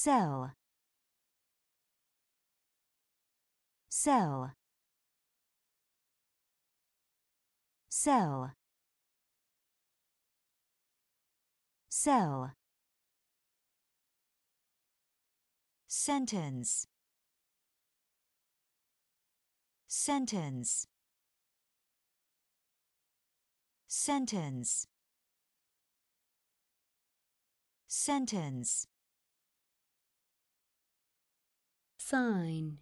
cell cell cell cell sentence. Sentence. Sentence. Sentence sign.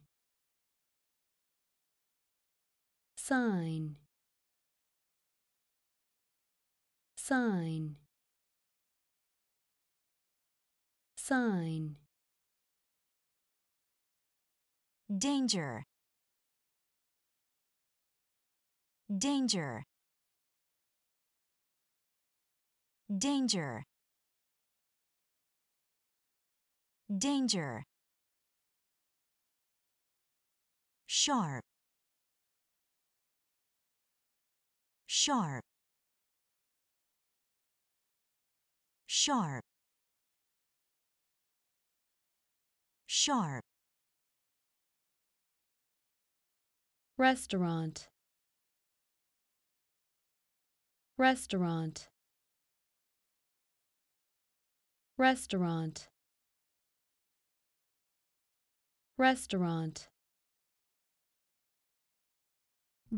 Sign. Sign. Sign. Danger. Danger. Danger. Danger sharp sharp sharp sharp. Restaurant. Restaurant. Restaurant. Restaurant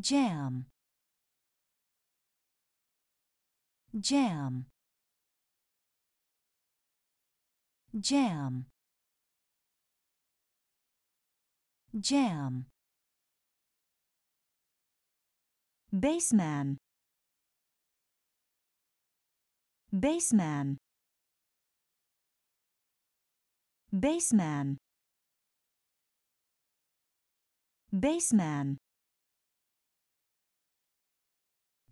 jam. Jam. Jam. Jam. Baseman baseman baseman baseman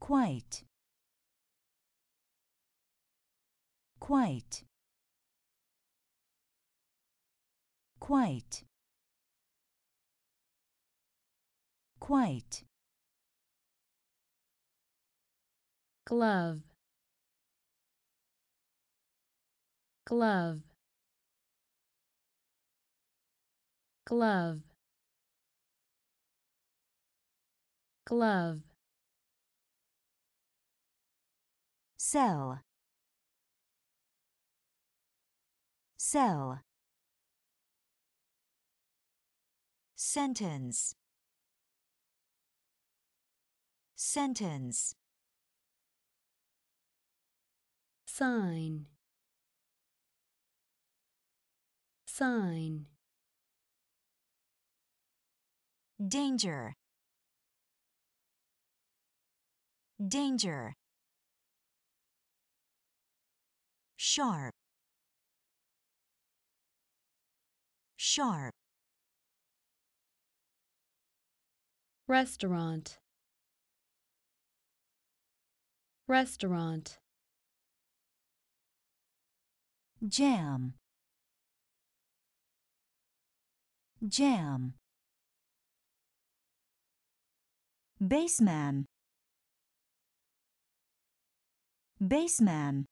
quite. Quite. Quite. Quite. Glove. Glove. Glove. Glove cell cell sentence. Sentence. Sign. Sign. Danger. Danger sharp sharp. Restaurant. Restaurant. Jam. Jam. Baseman baseman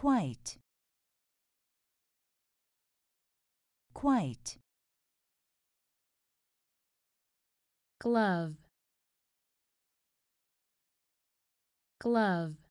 quite. Quite. Glove. Glove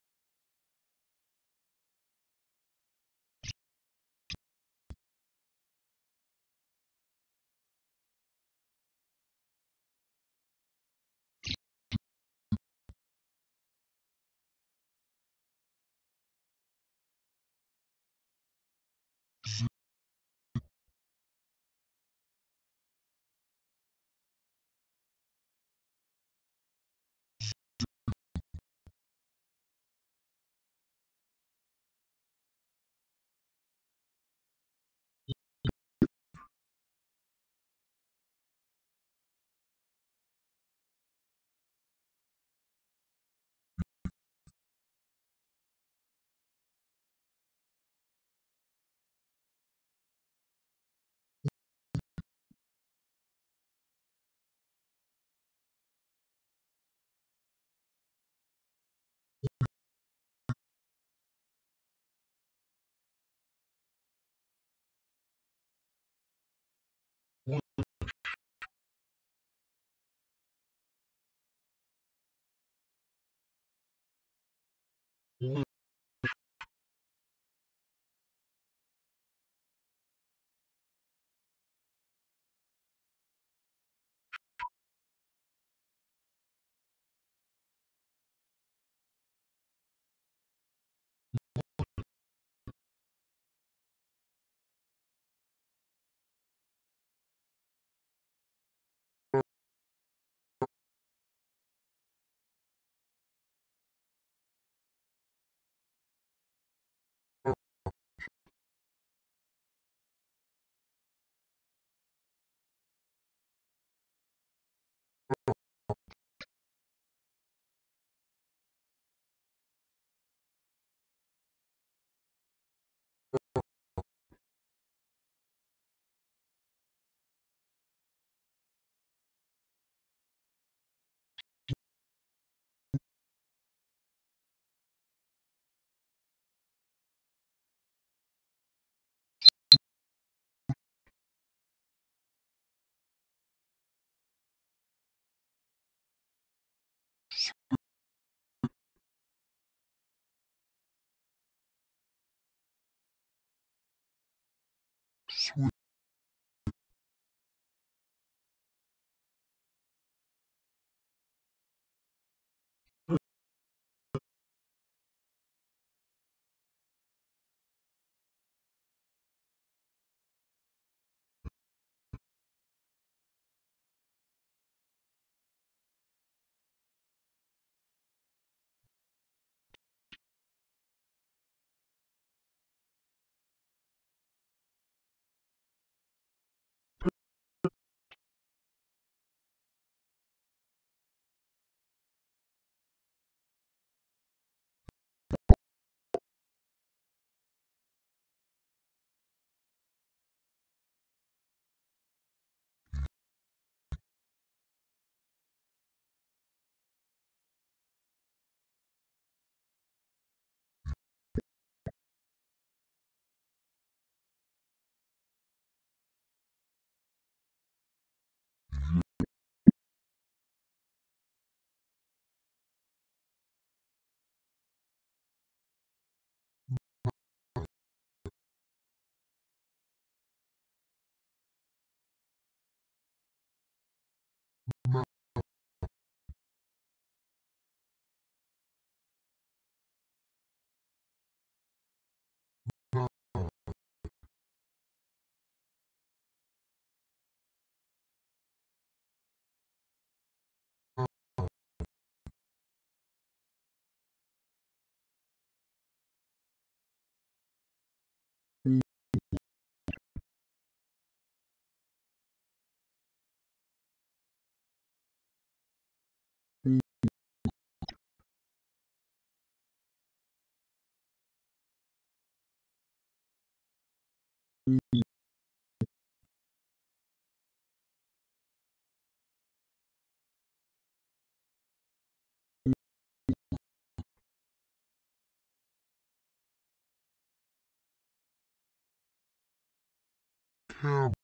camera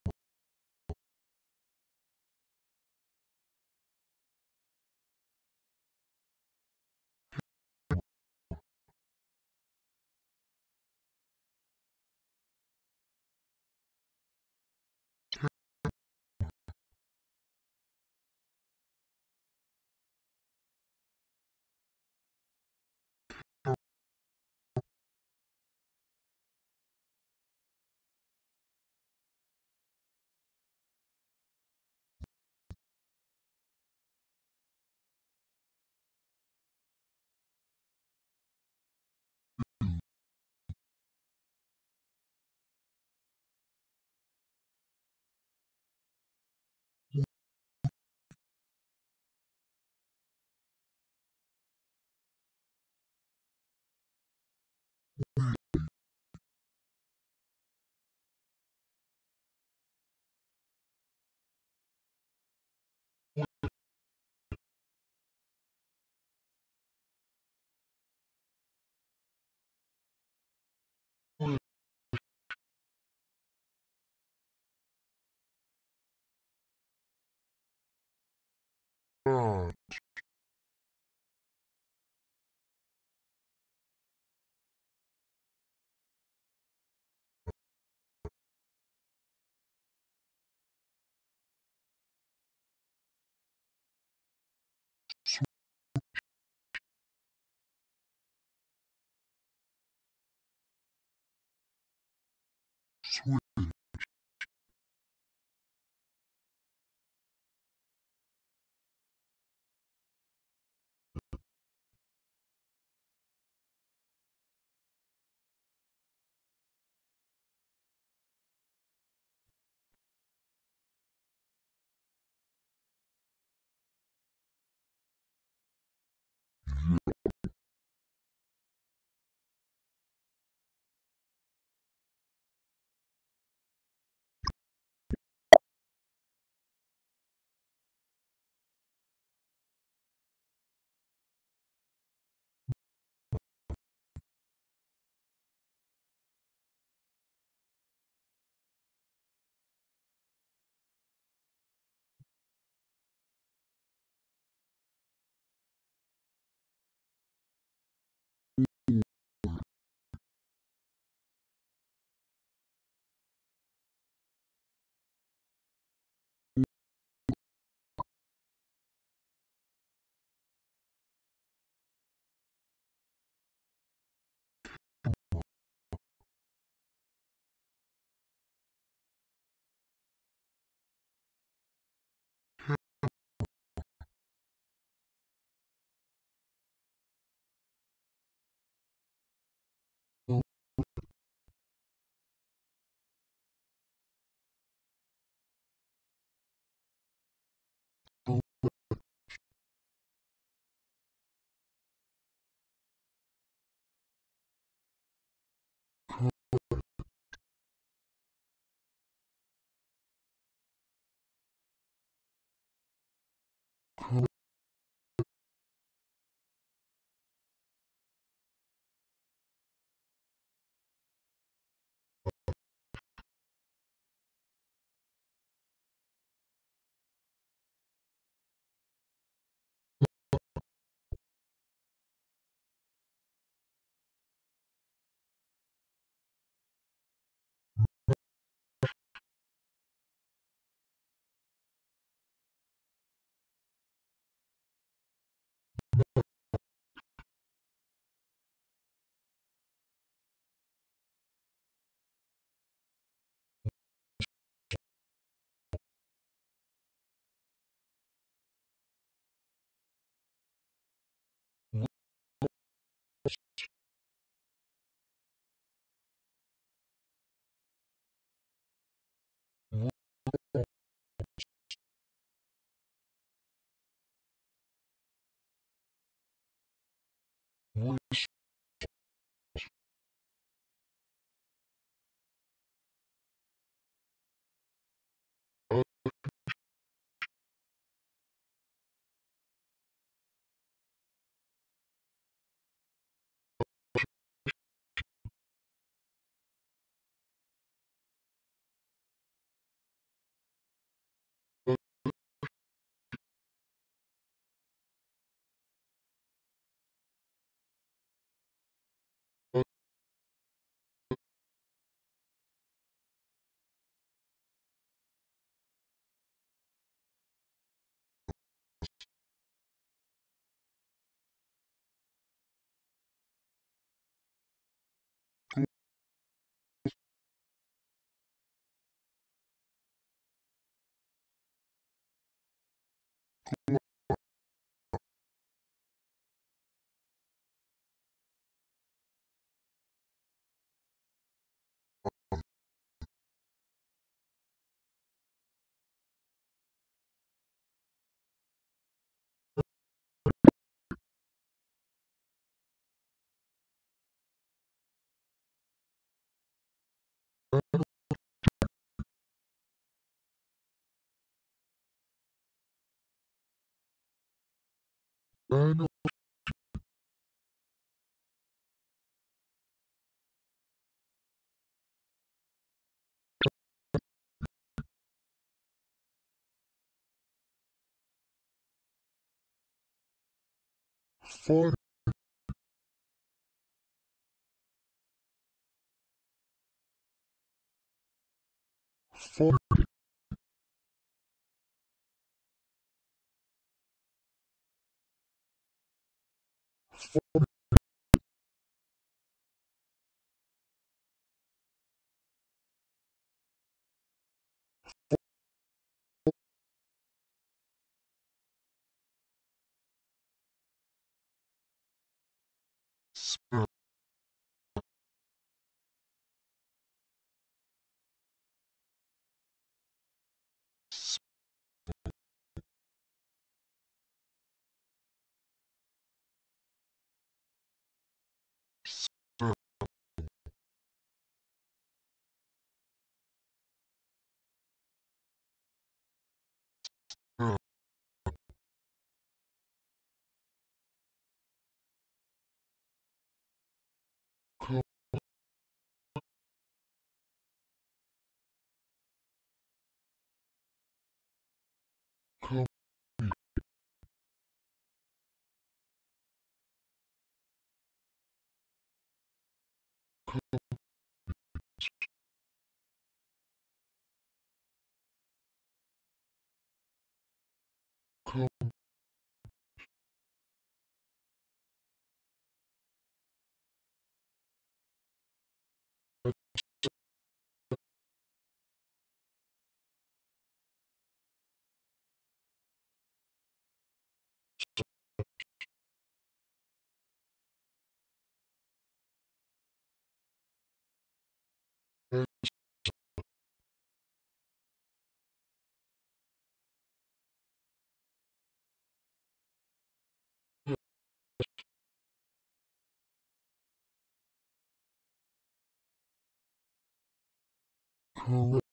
on switch wish ano ano for fun smell correct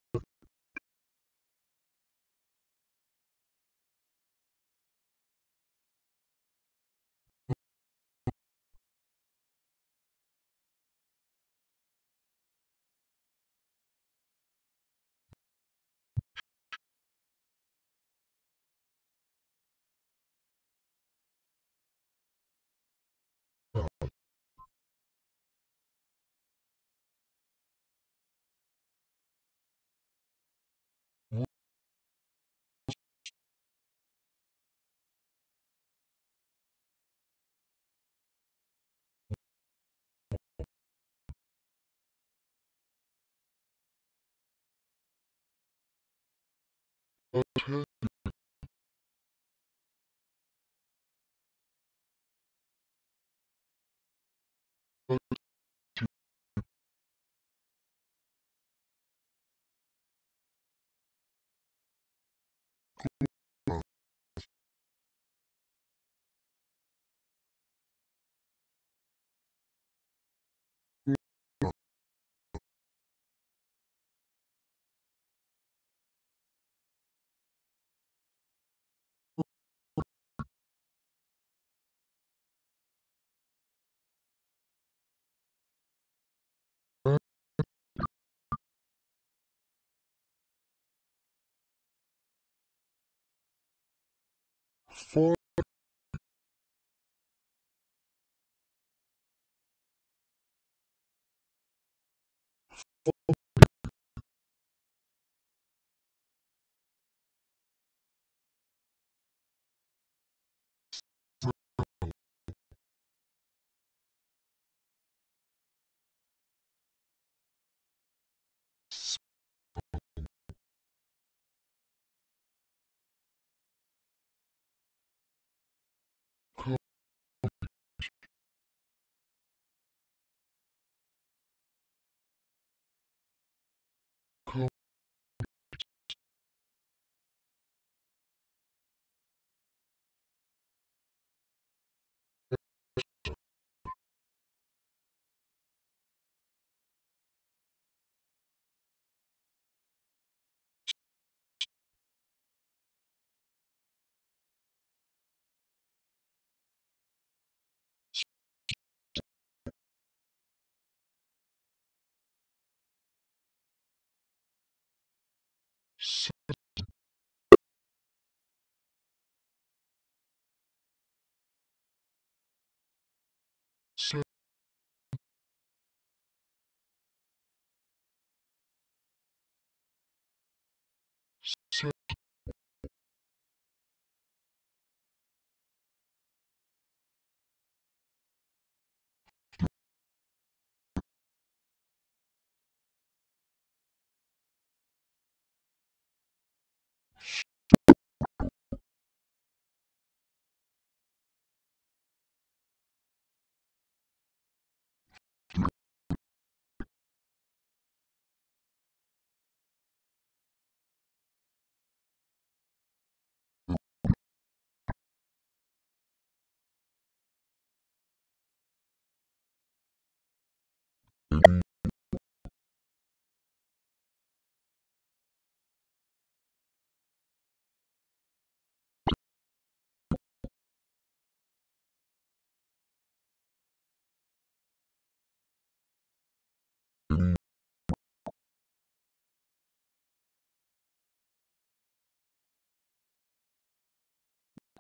fun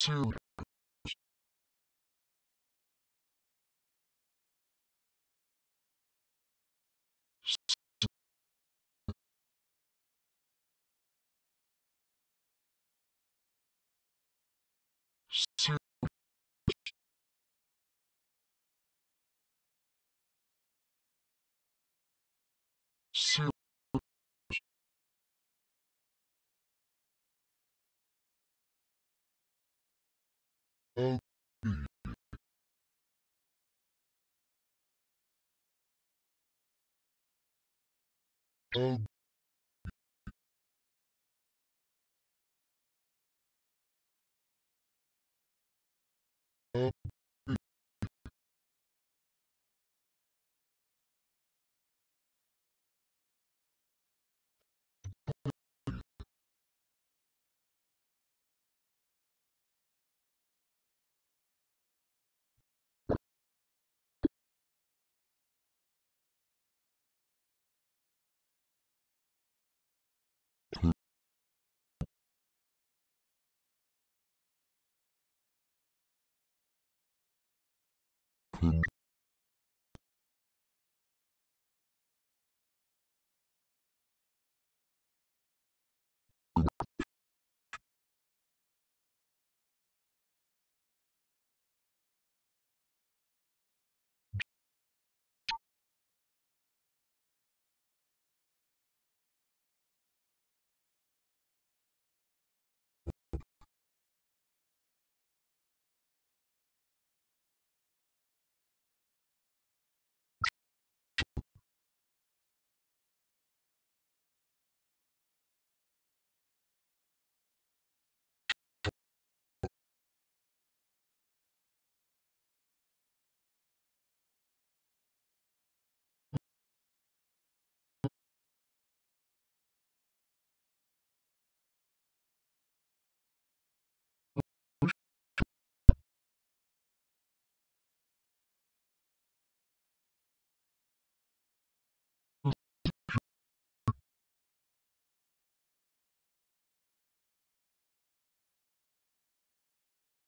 serious, ugly, ugly,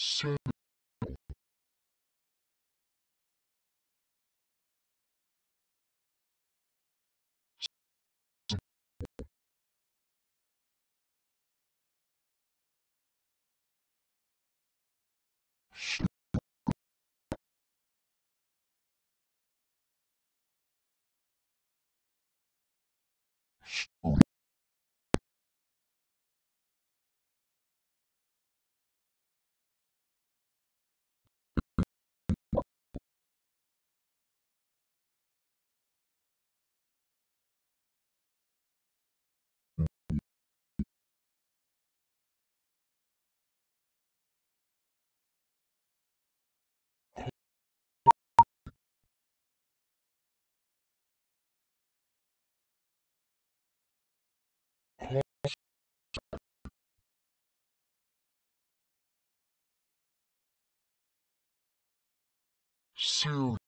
Samuel. Serious.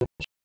Ser-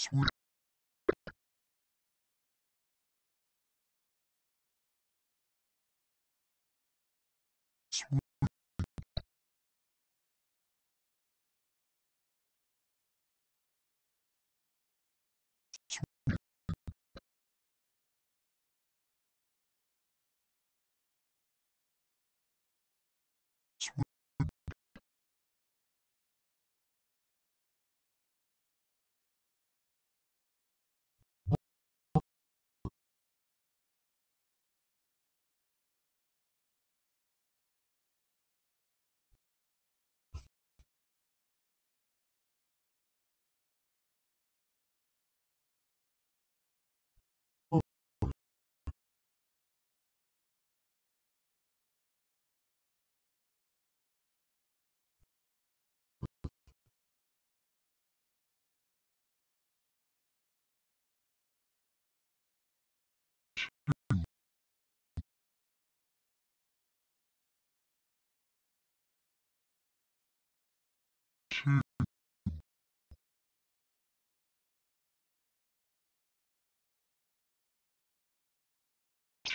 Sweet.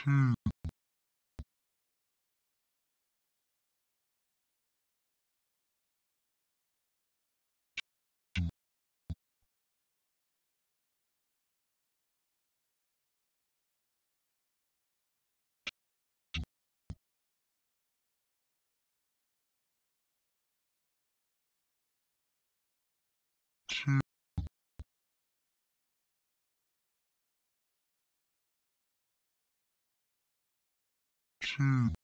Two, two, two,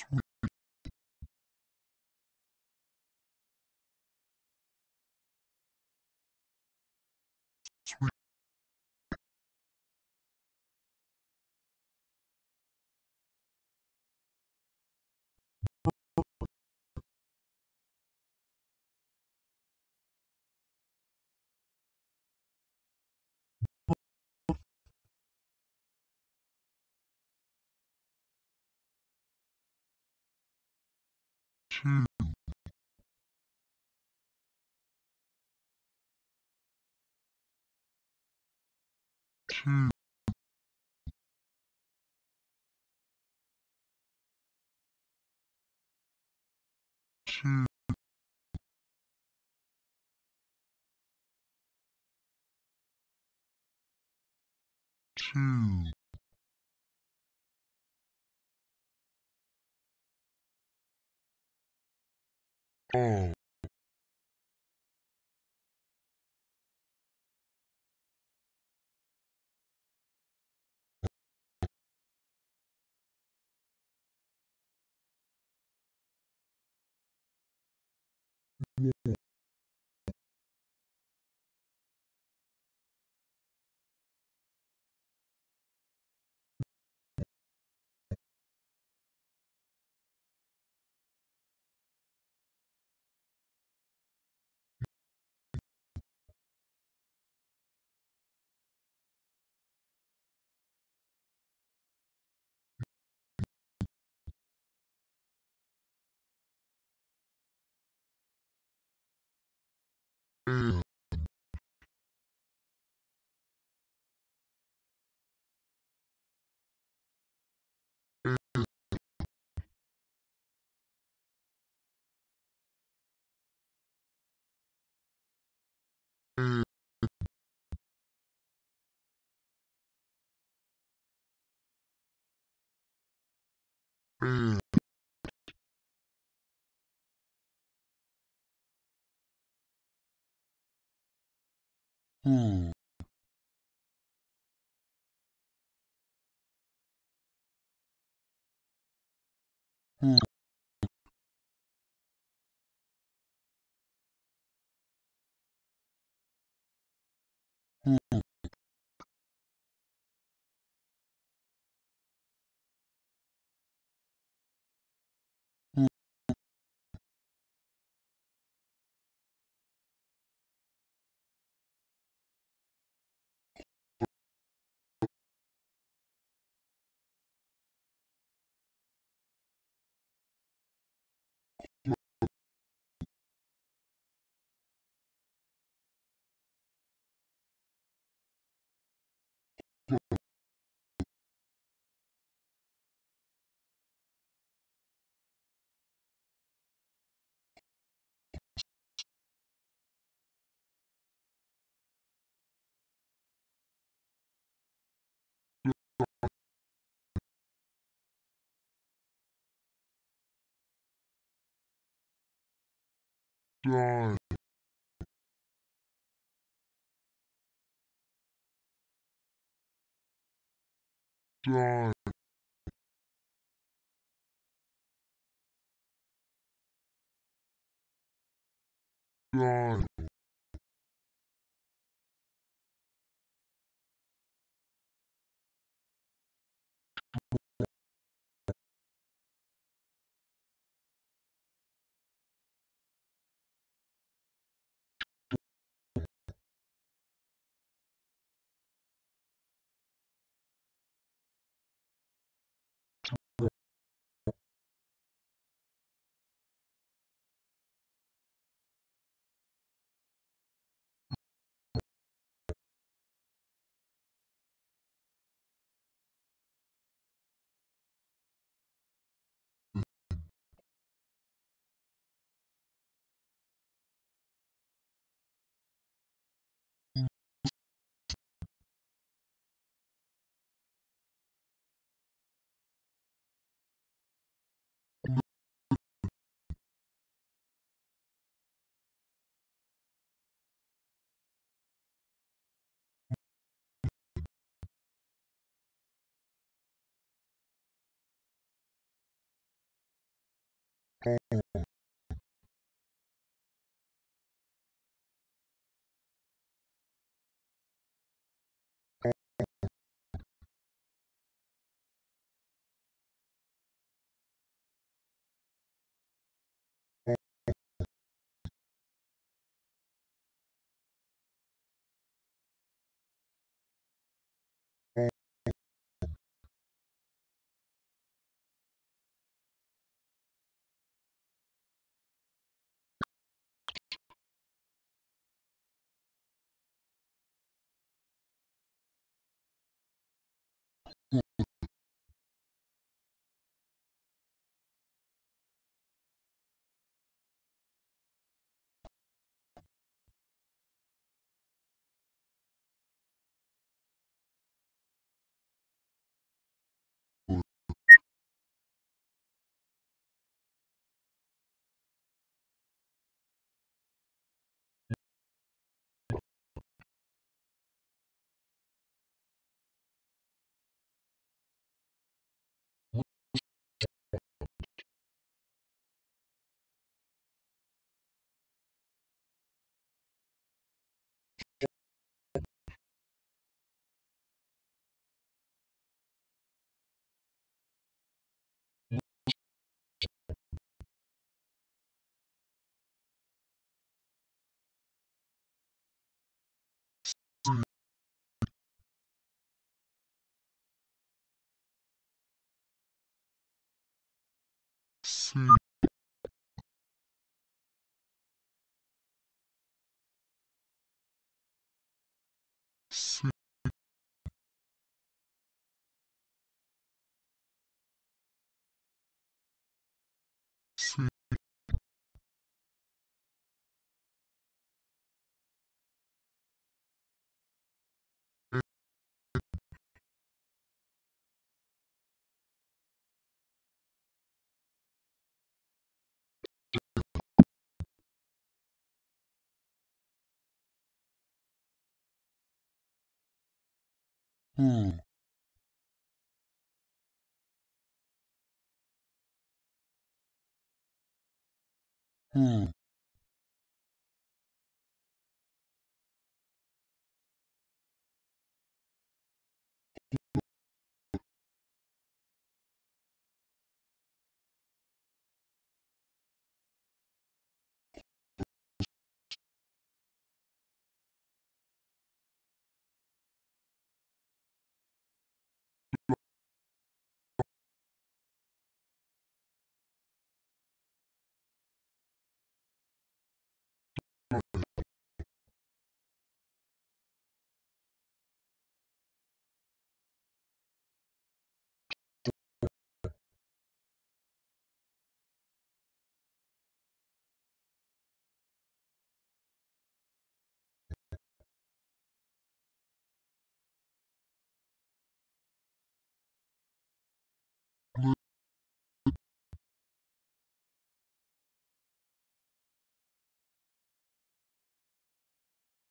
sweet, sweet, two, two, two, two, all, and and 嗯。嗯。嗯。Die die Gracias. Who, who,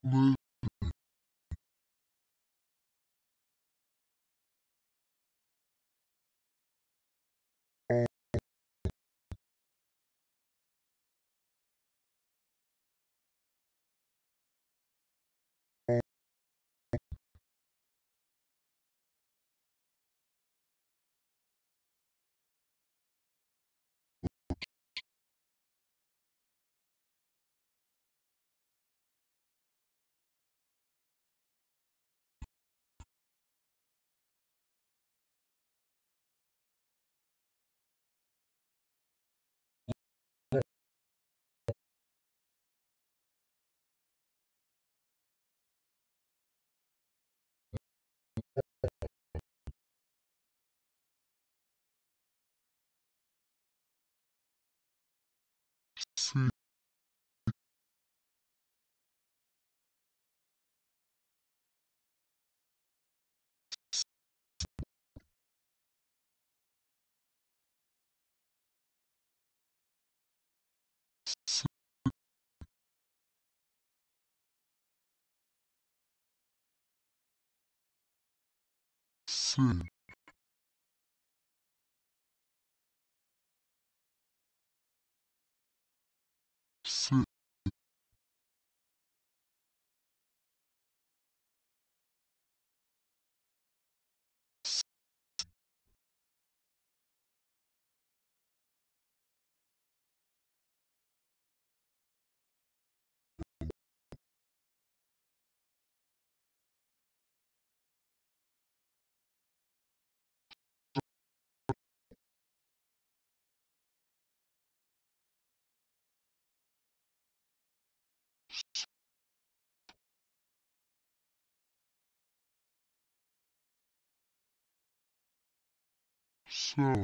live, see, see, so,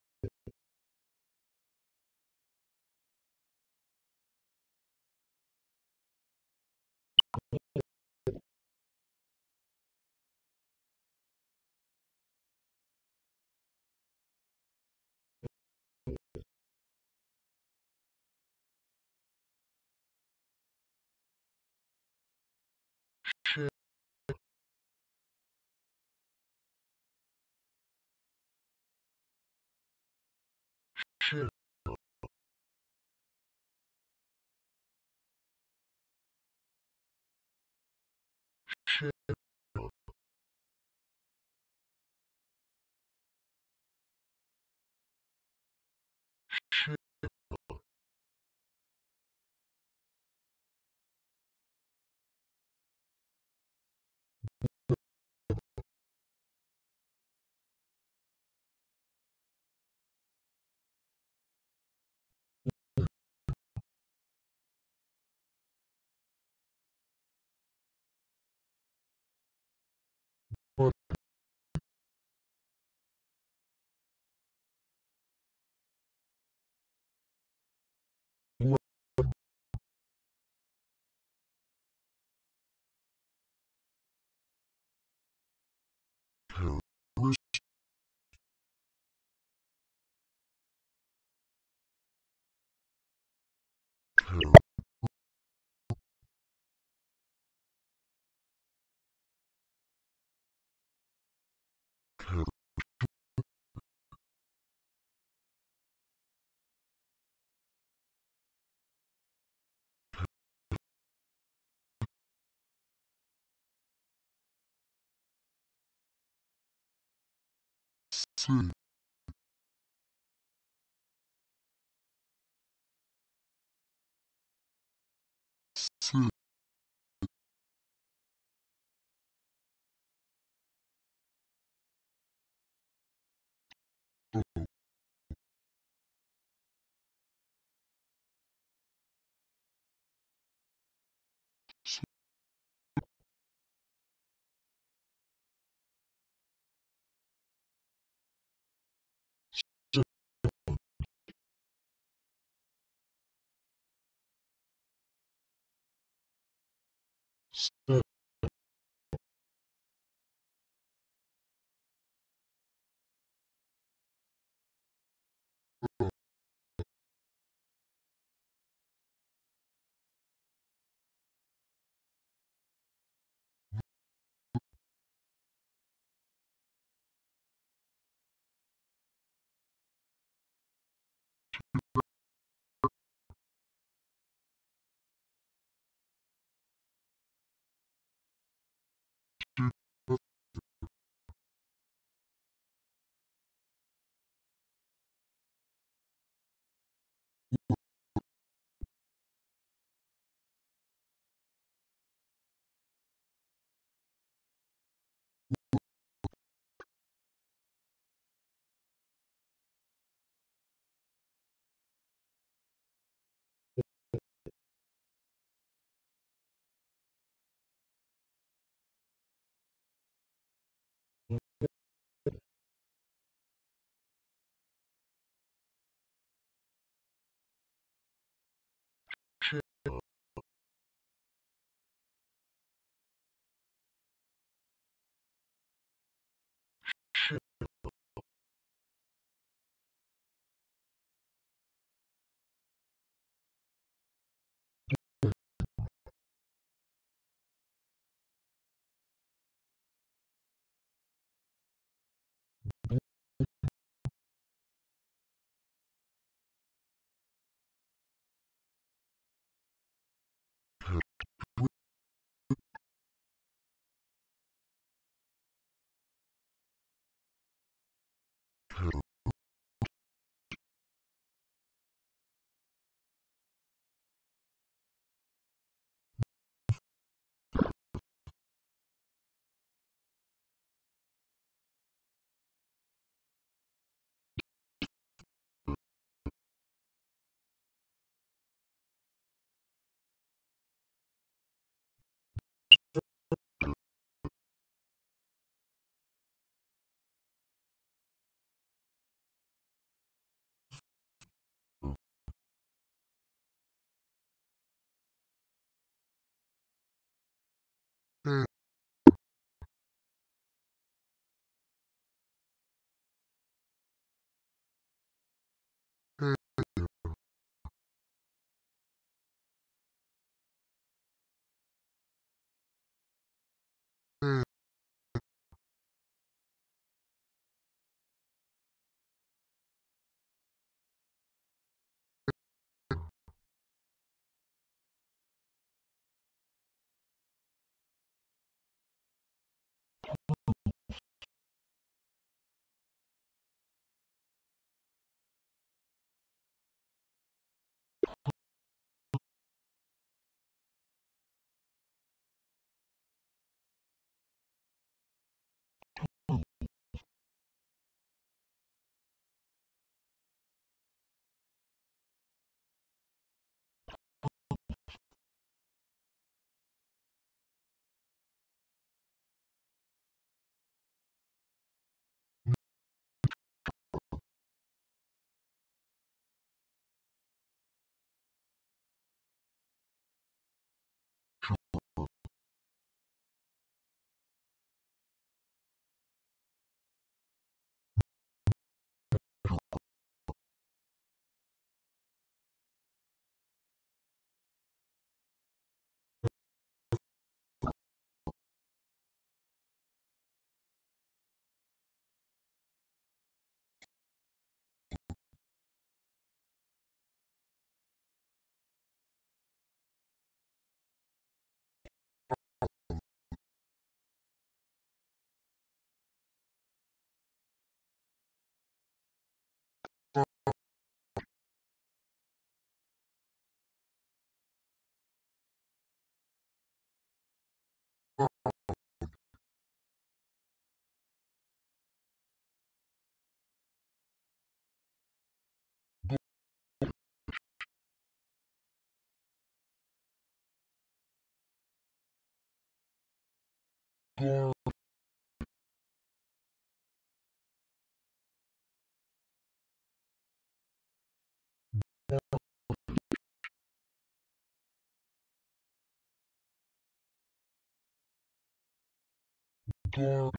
two two oh Girl. Girl.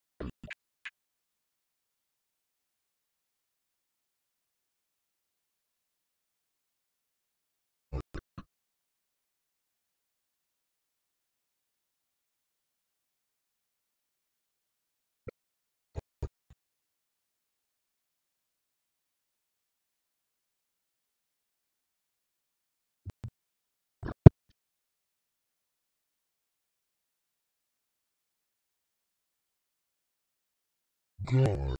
God.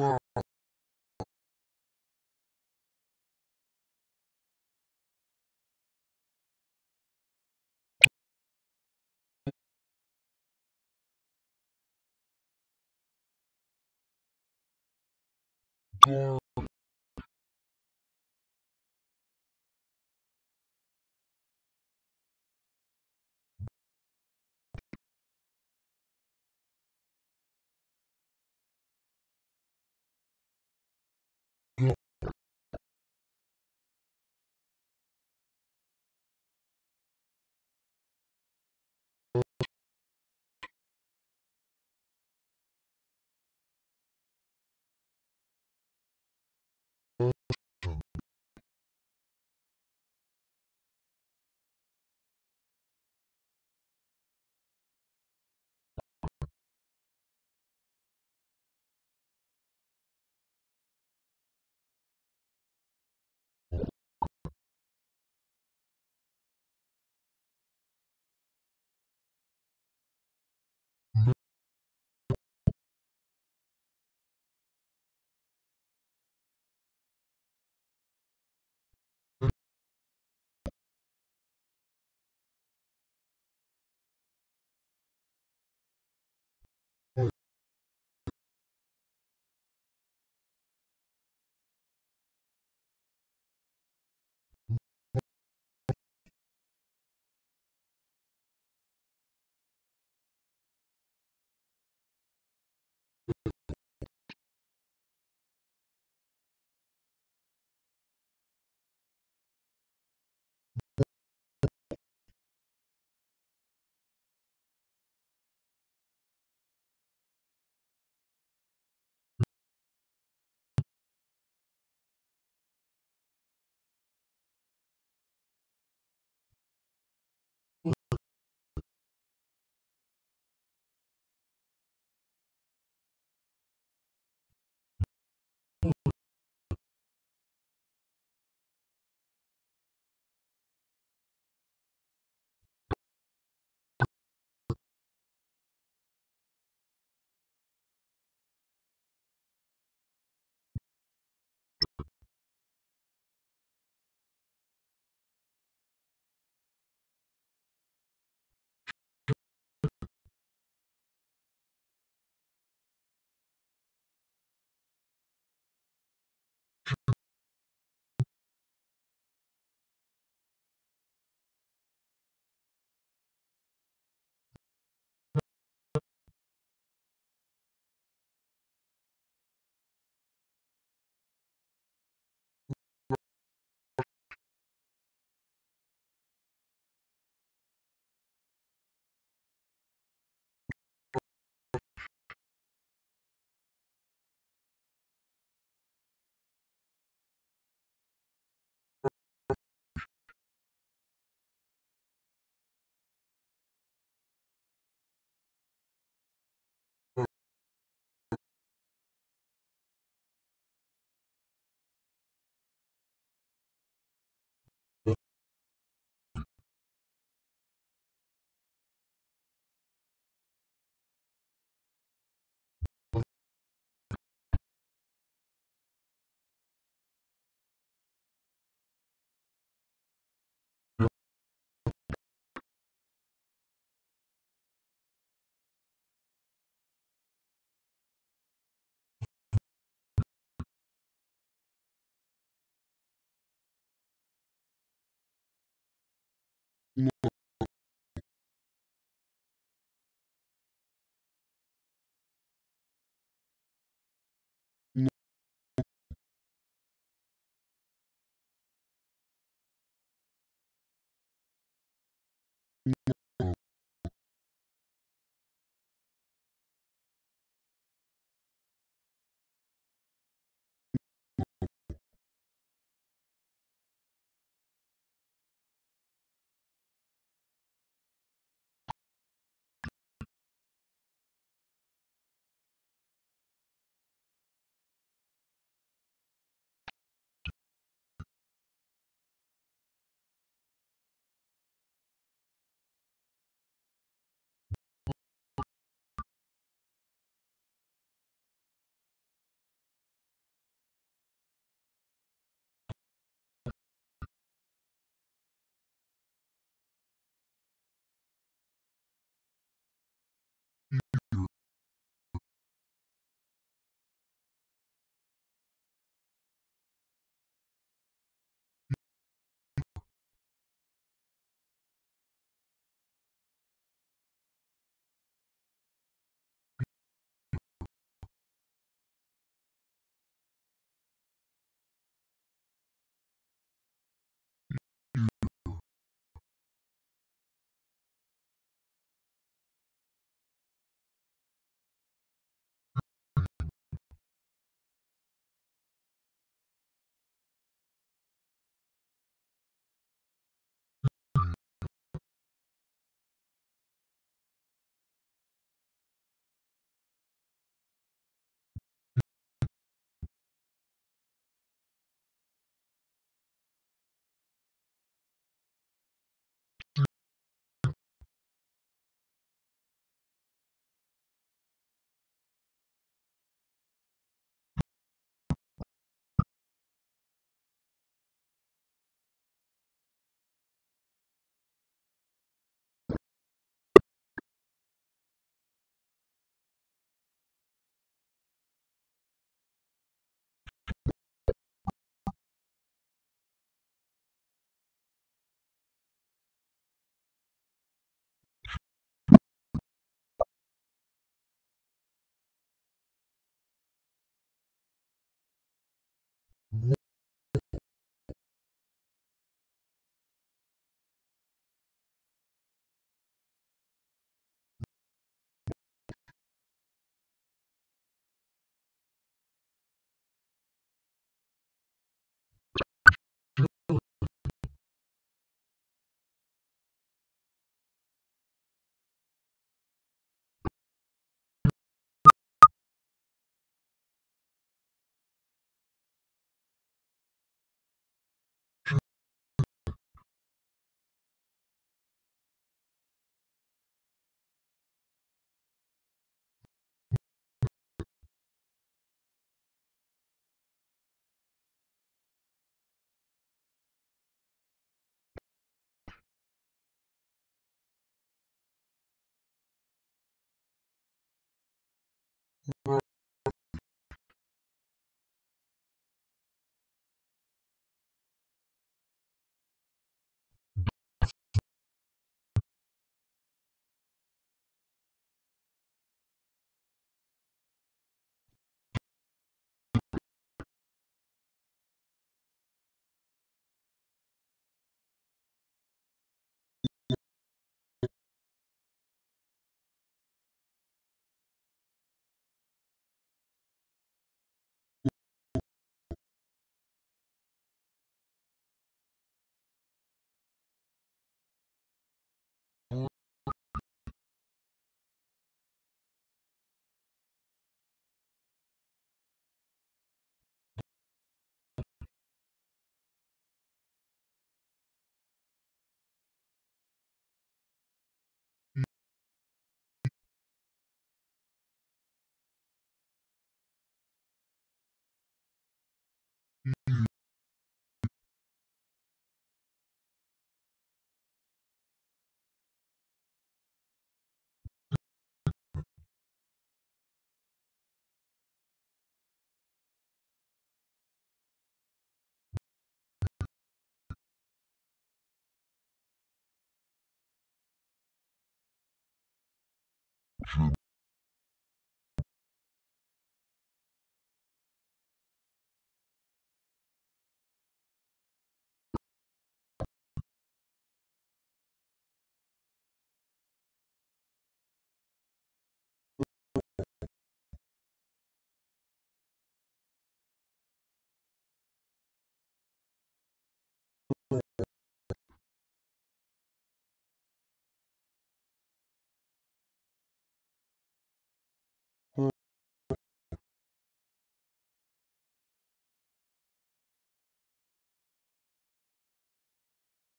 Wow. Gar more Jim,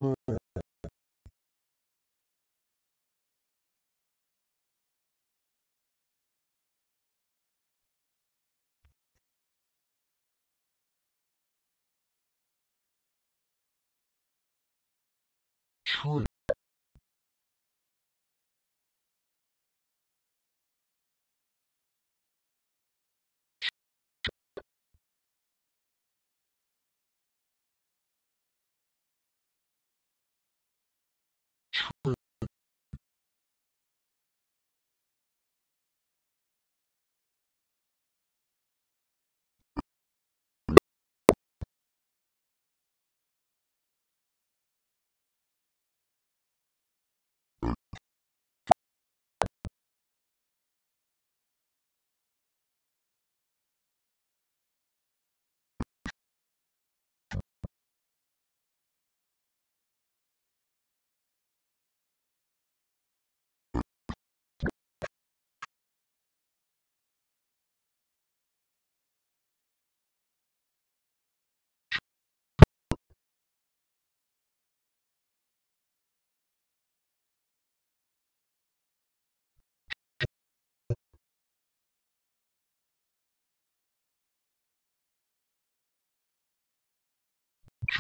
はい。はい。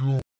Jim,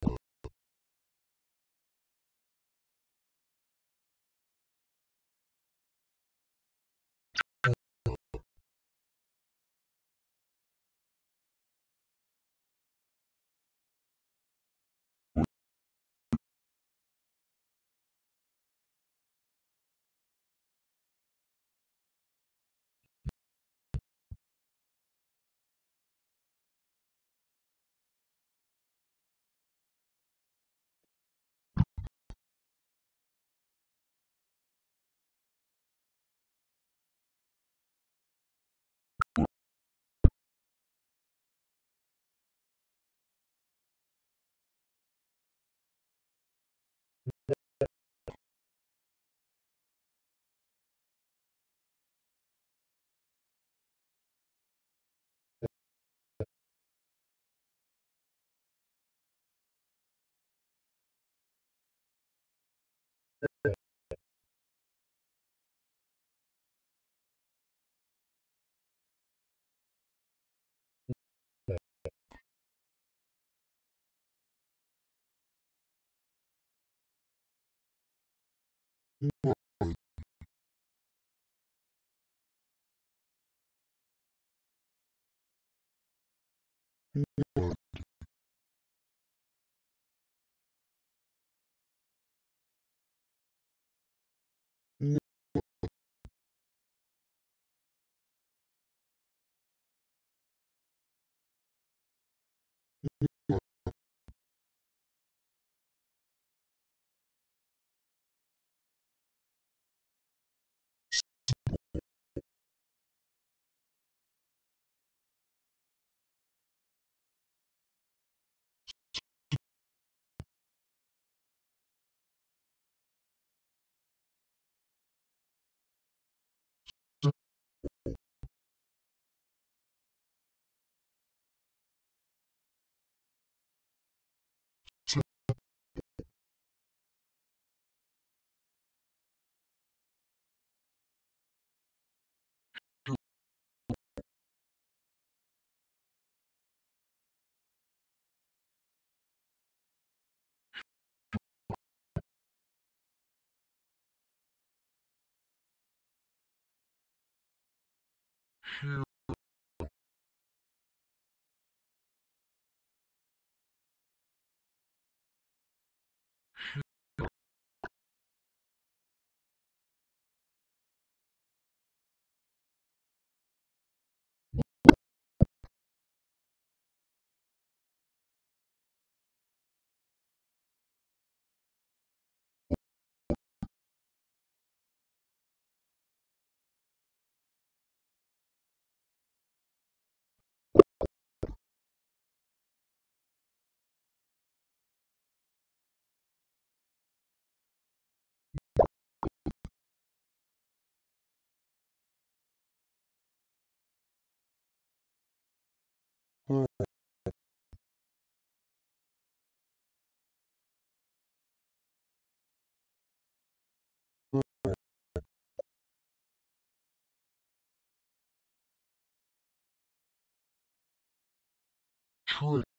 One. Here. Tree. Tree.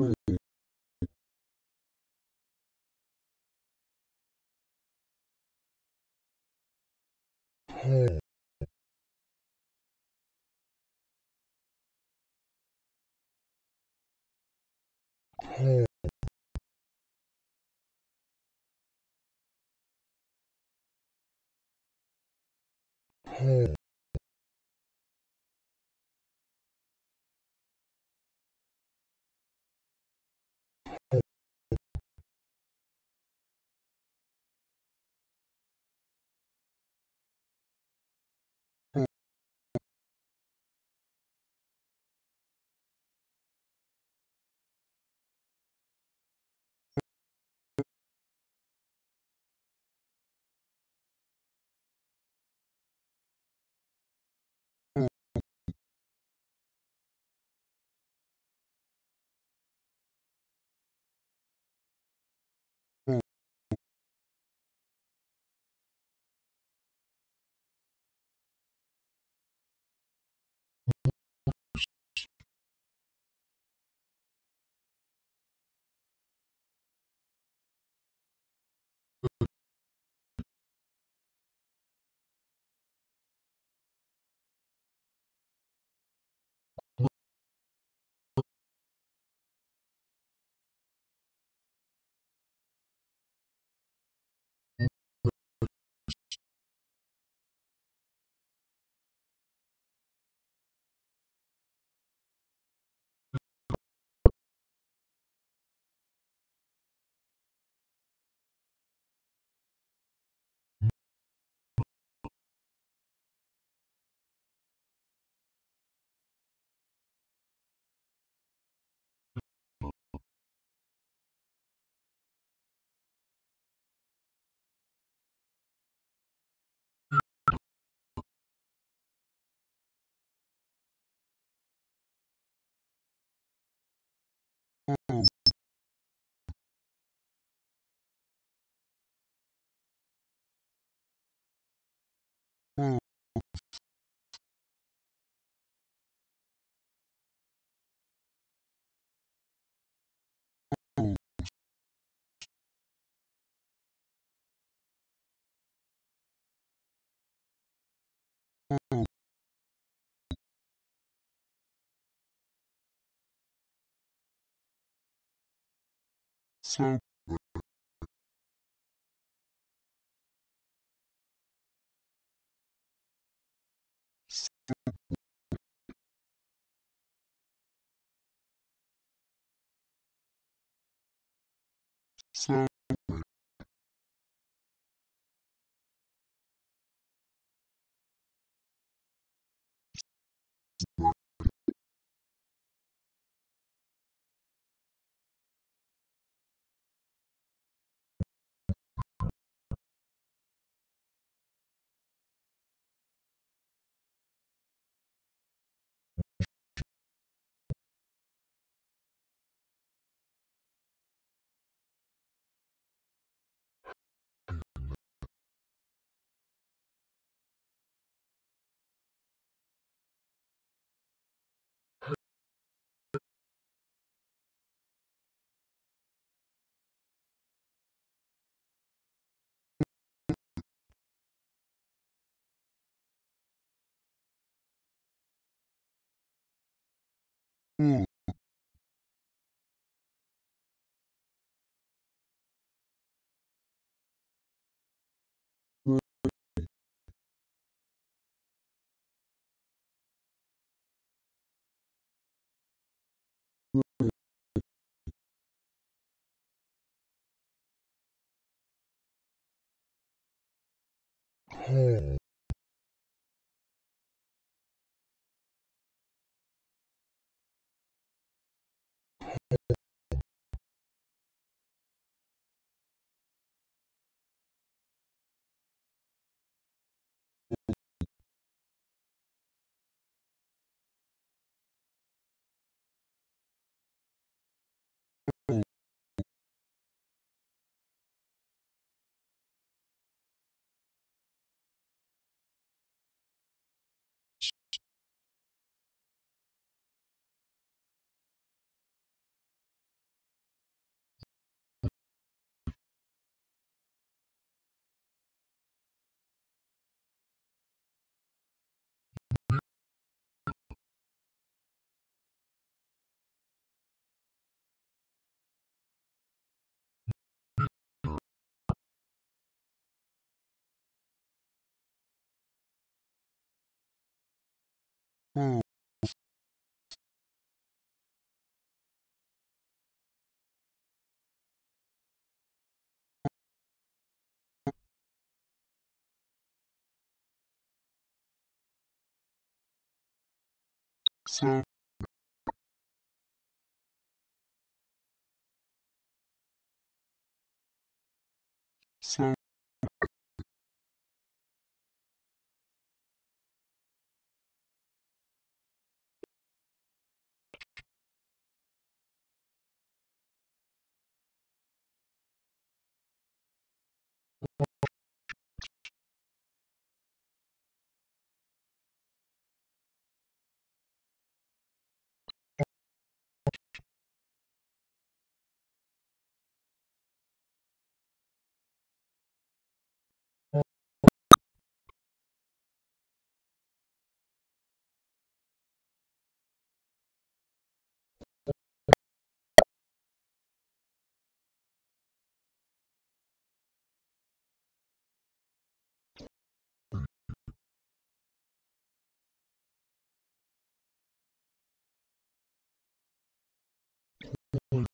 Home, home, so so home, so, more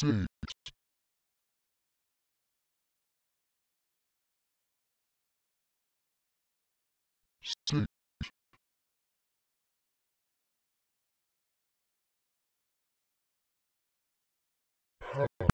six, six, half,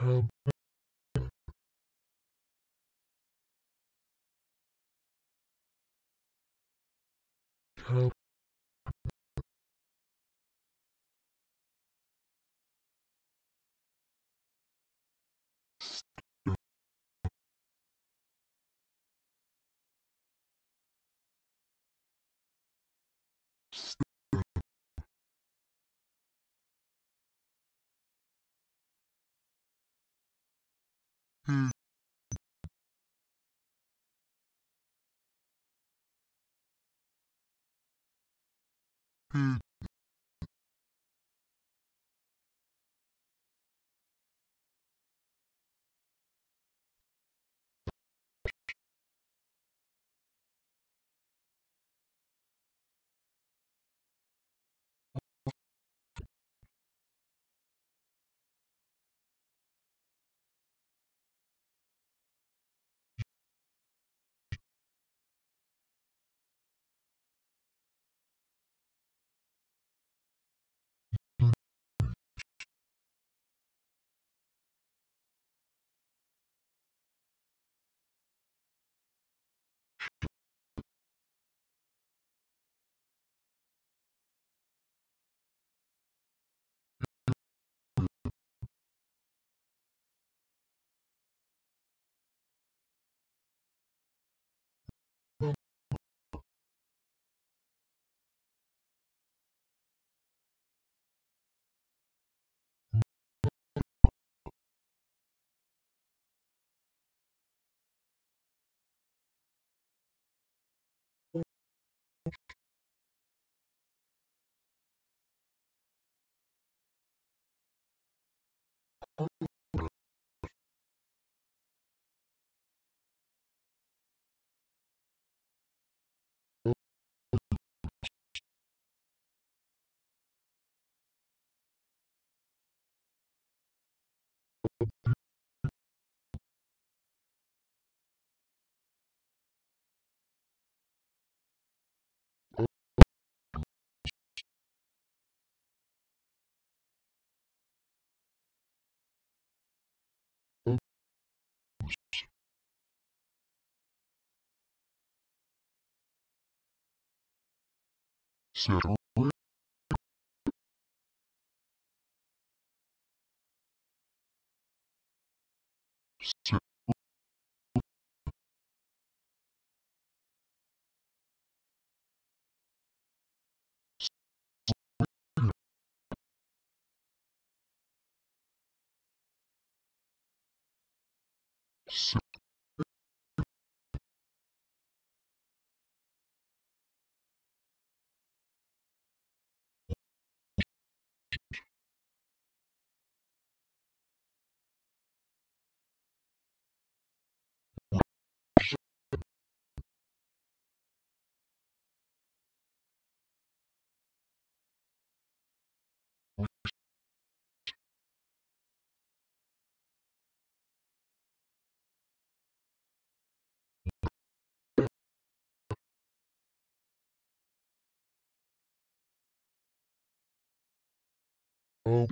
Um... can pig zero So oh.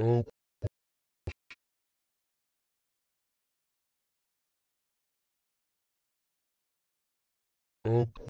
Oh. Oh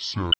Set.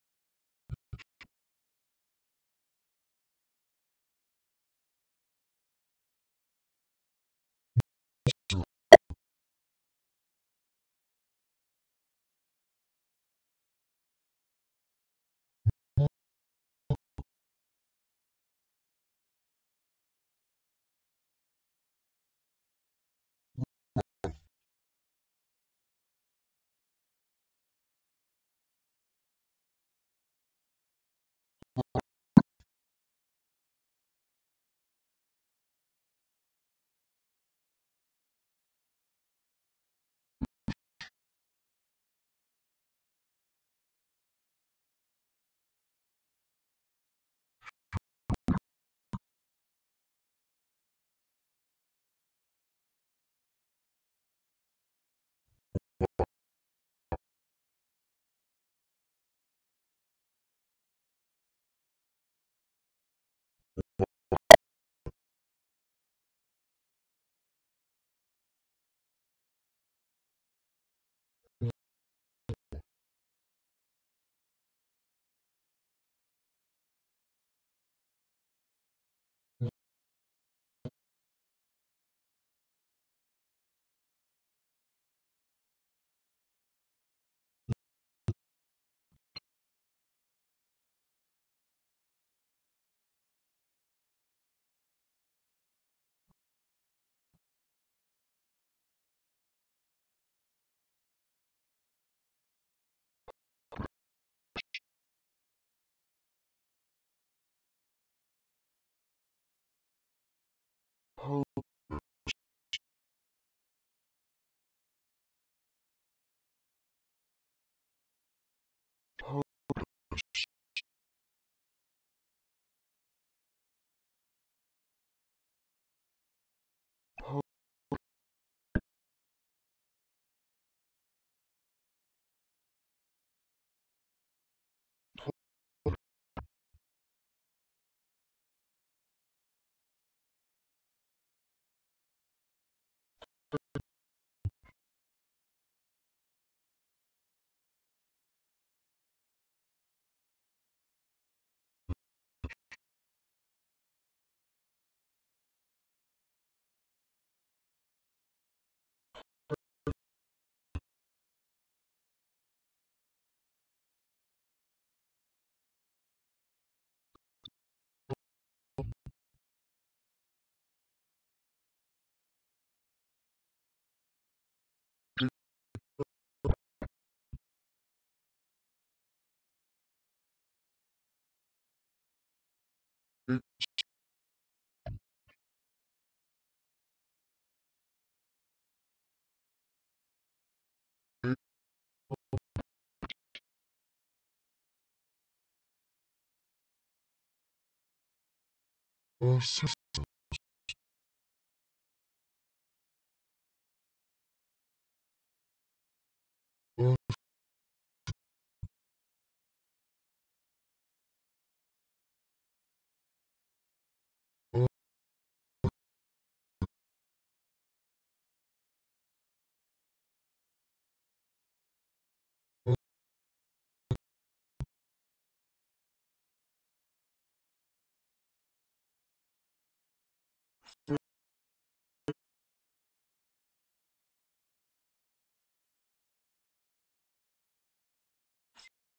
hope Assistant. six,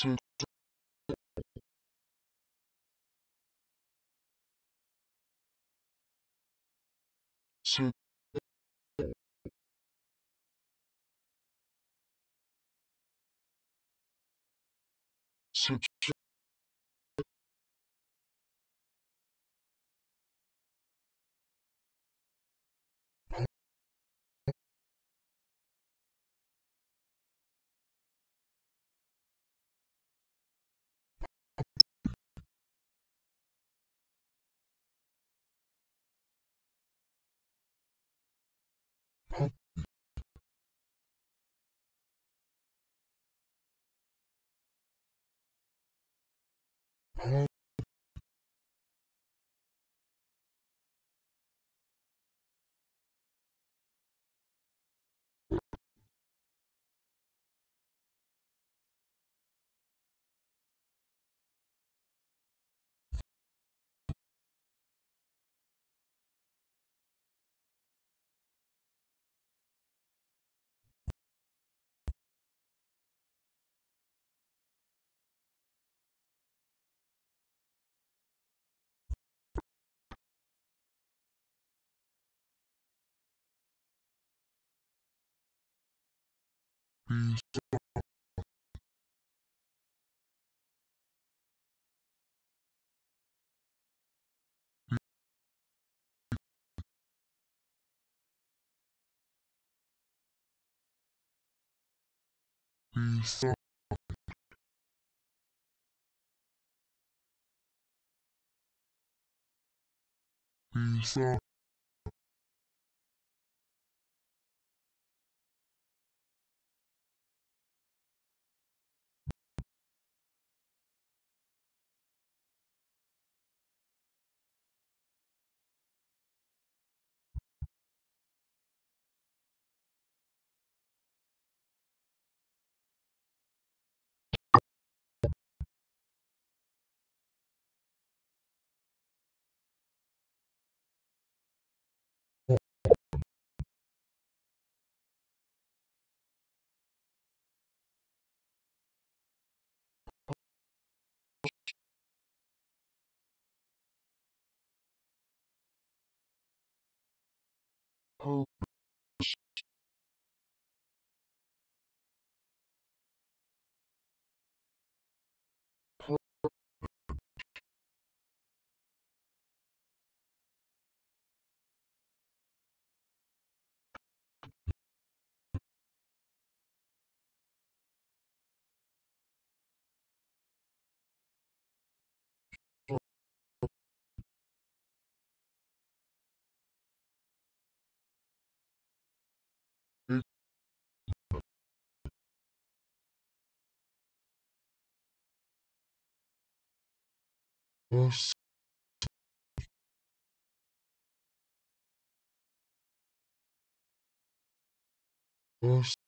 six, B, B, seven, B, seven, hope, よし。よし。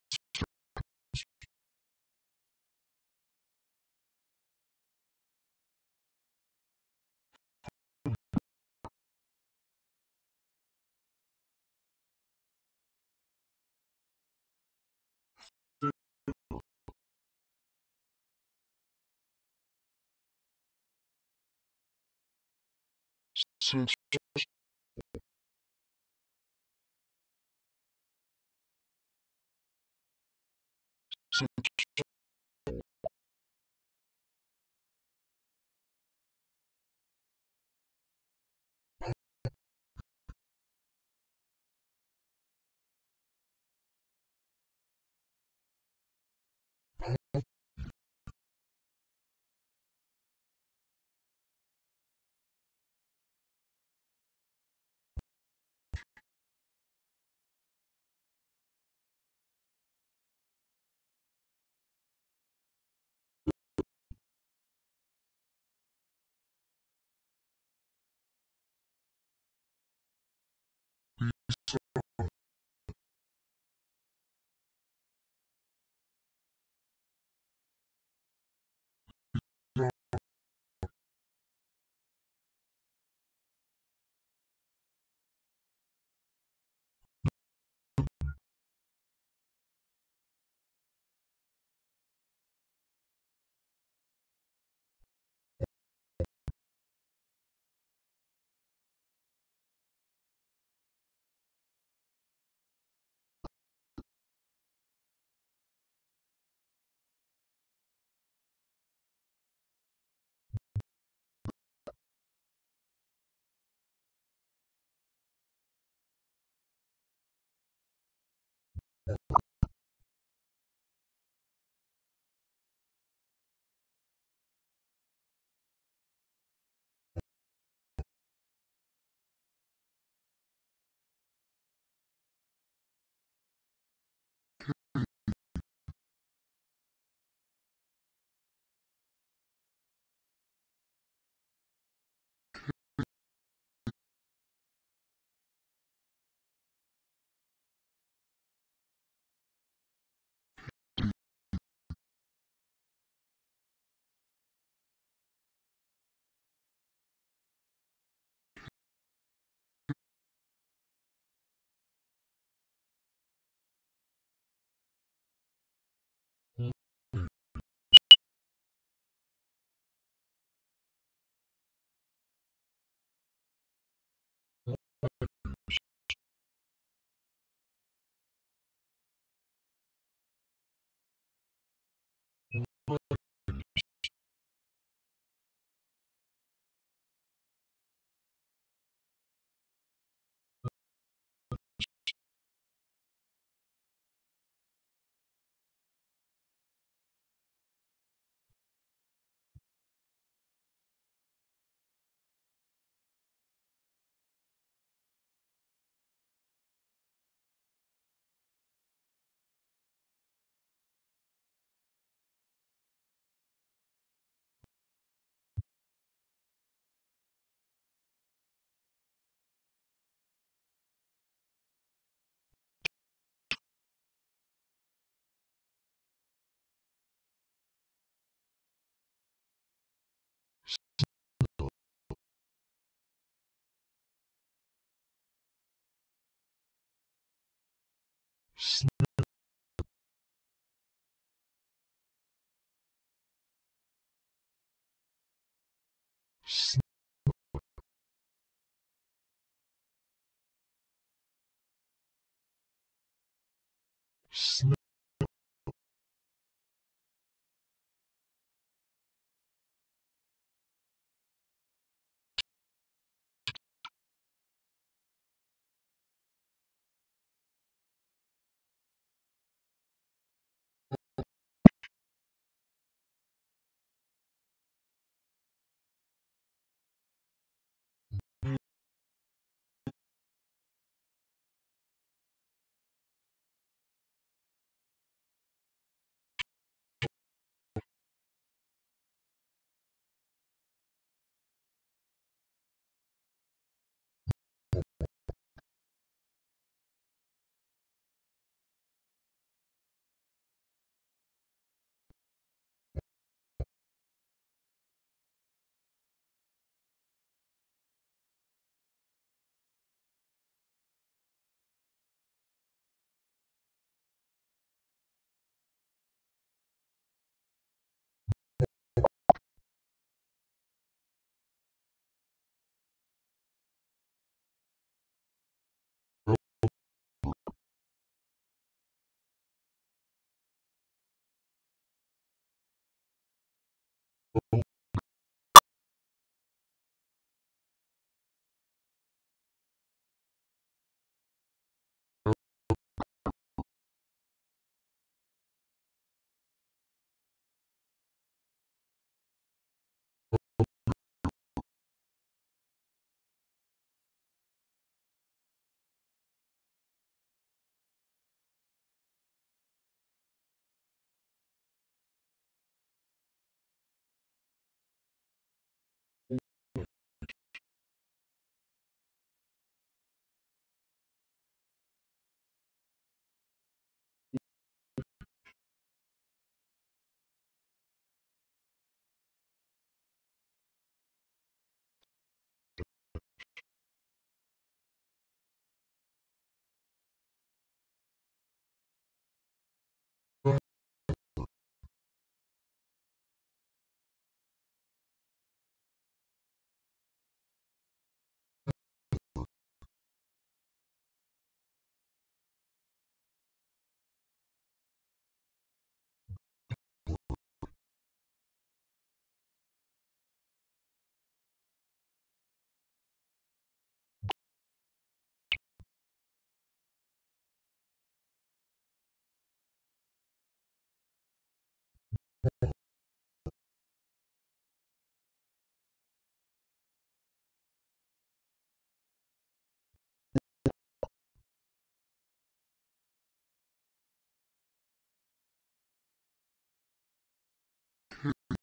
Six, six, Snip. Snip.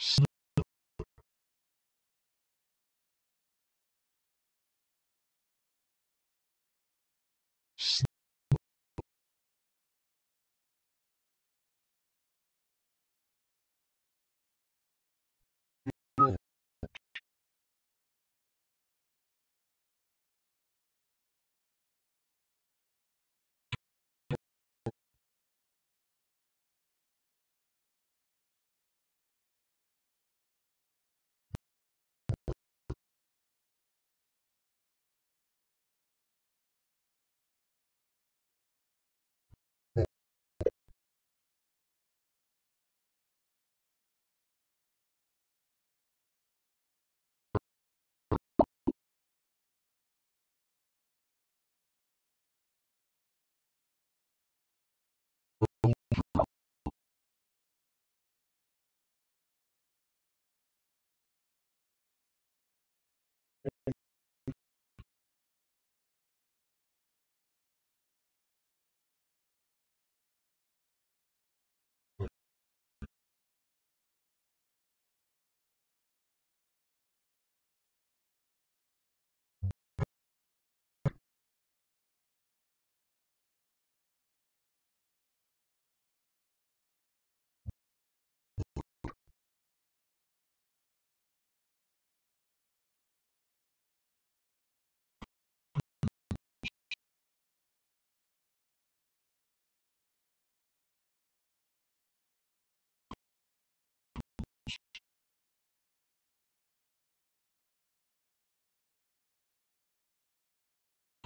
Snip.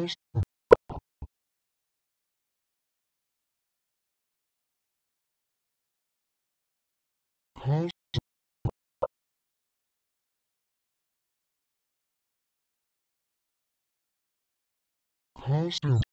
Close Close Close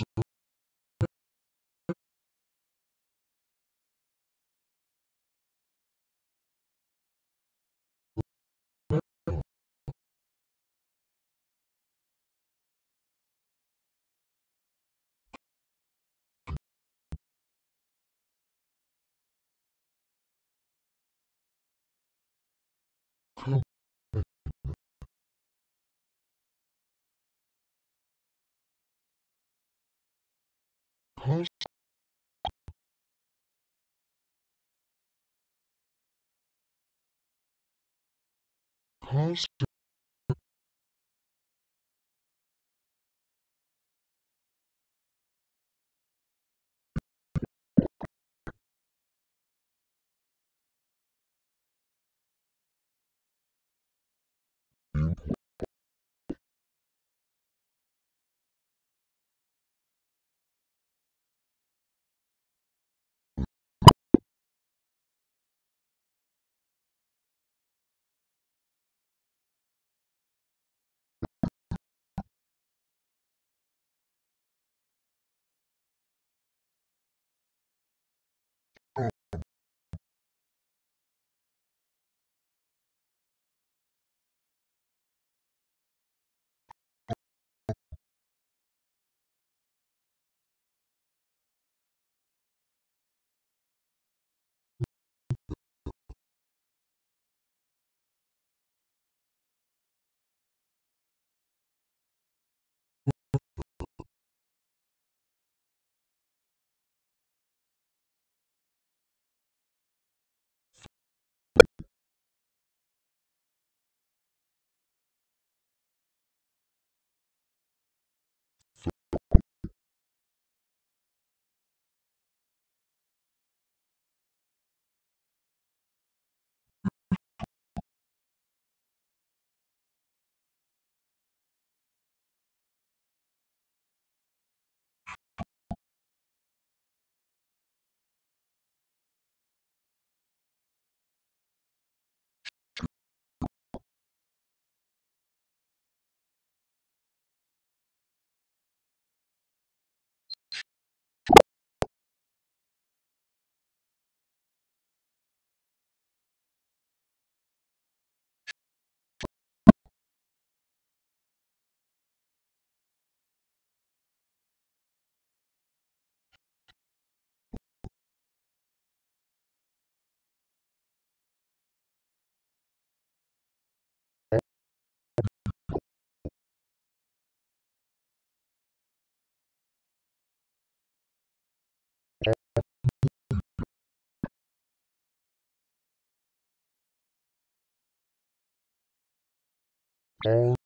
Pass. Pass. All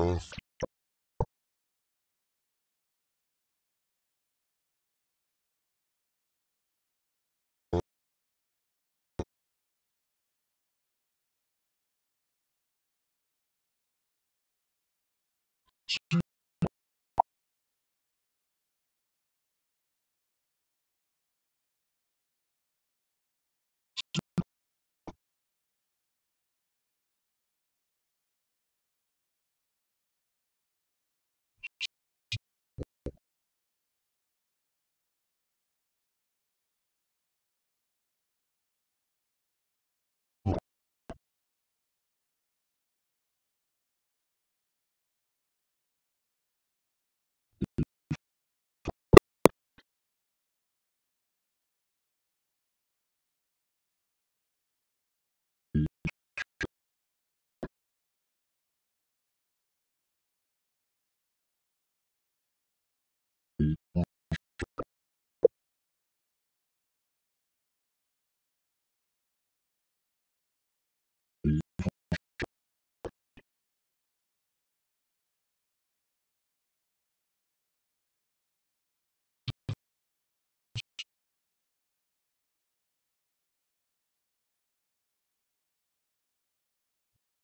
F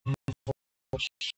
よ。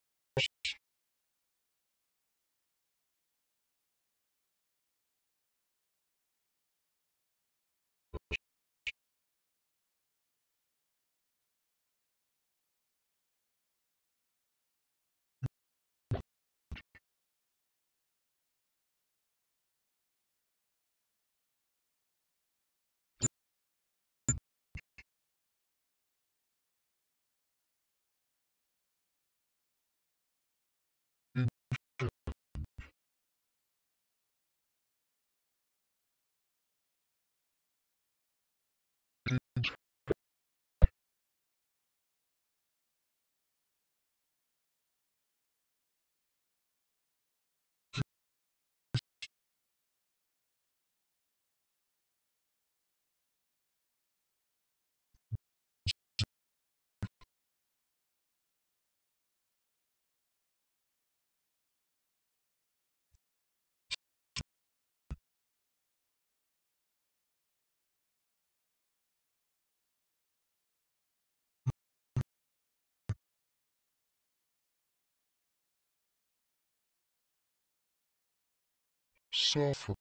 Suffer.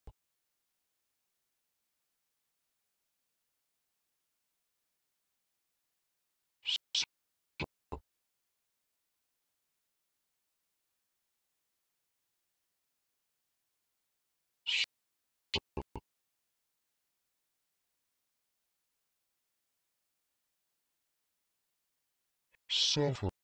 in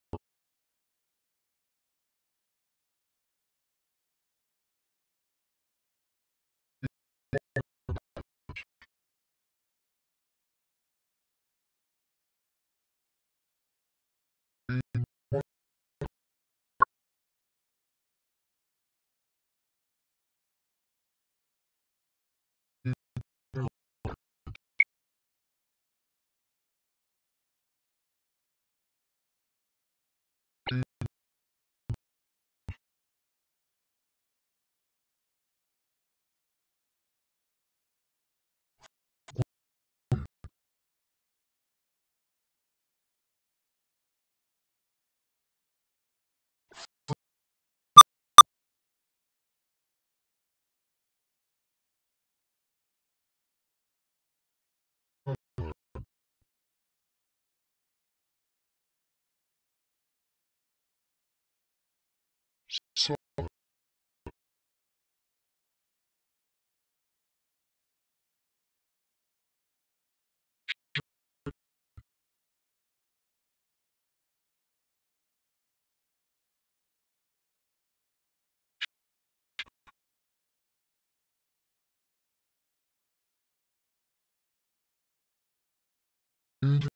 in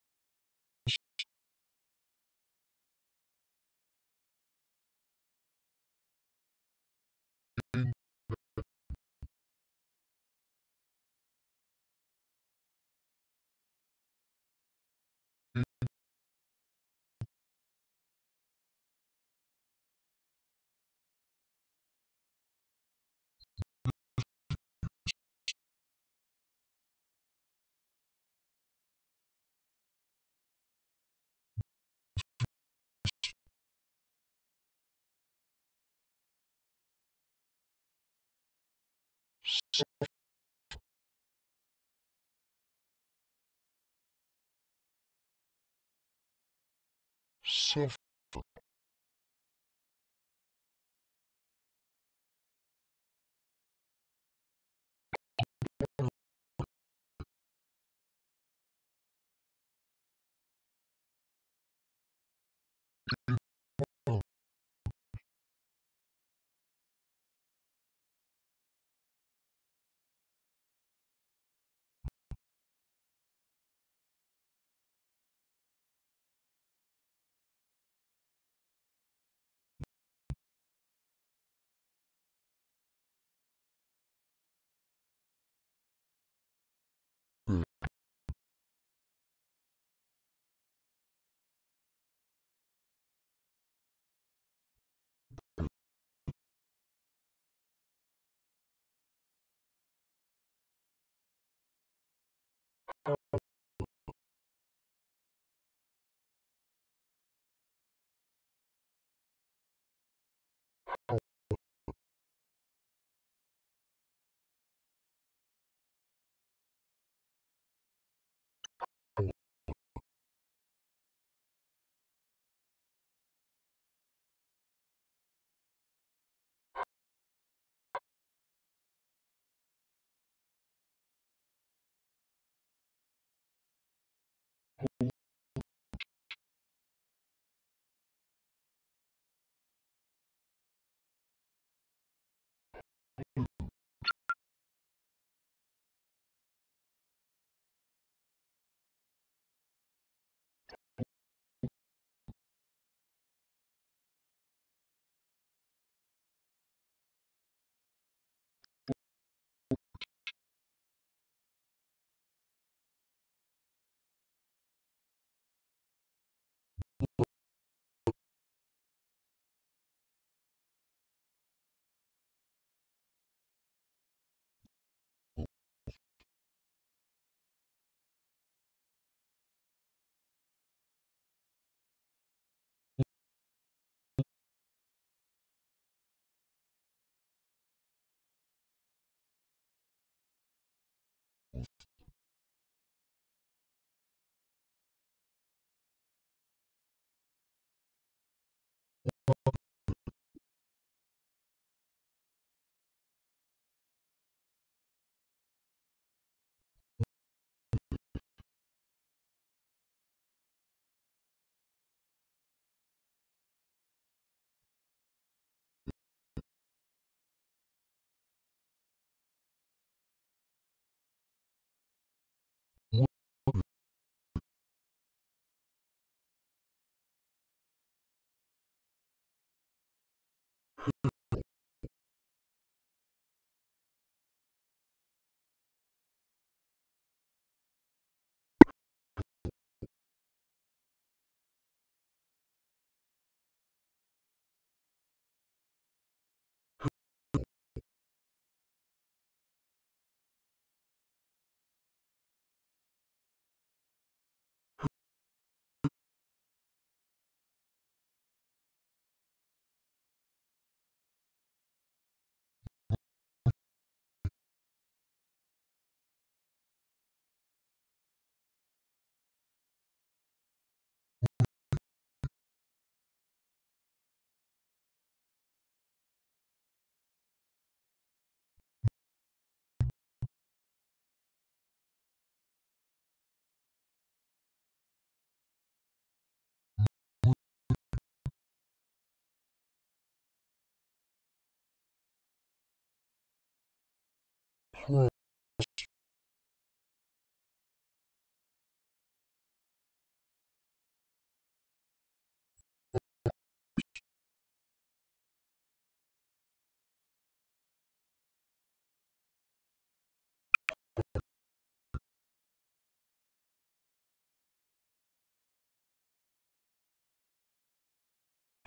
soft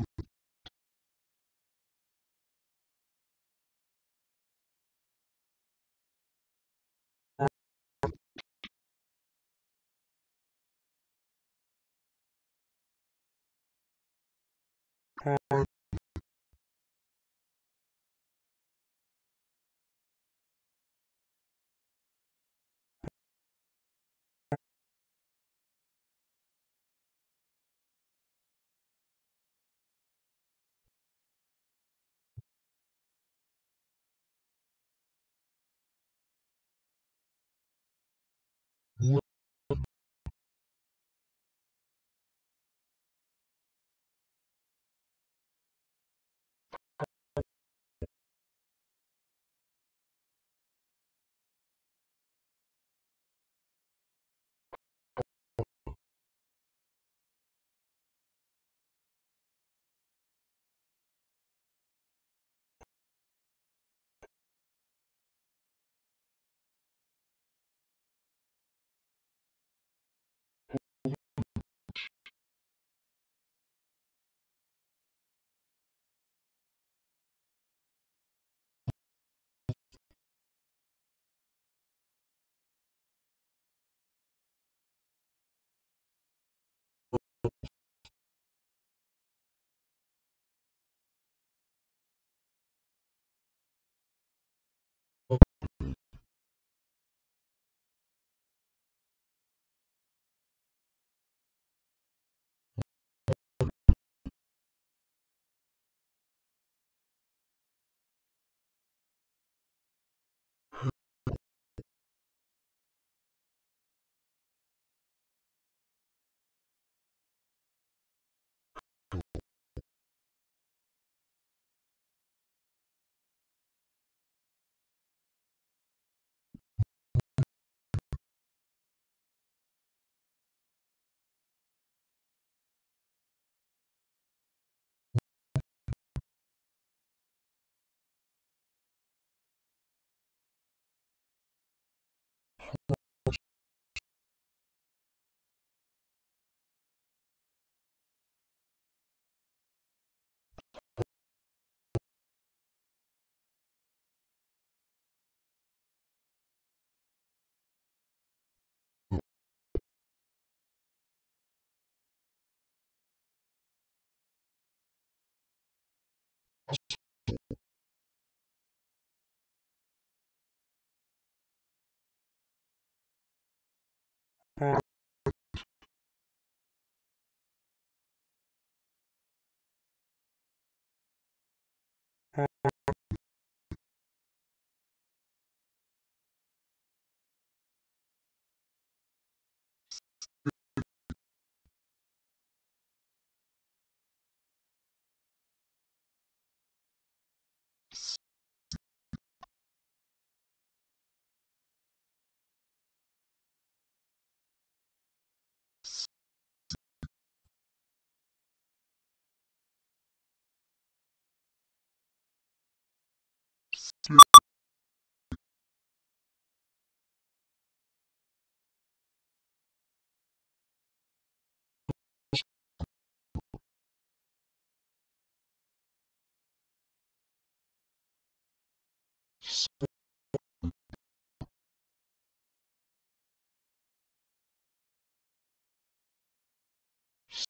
suffer sign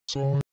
St-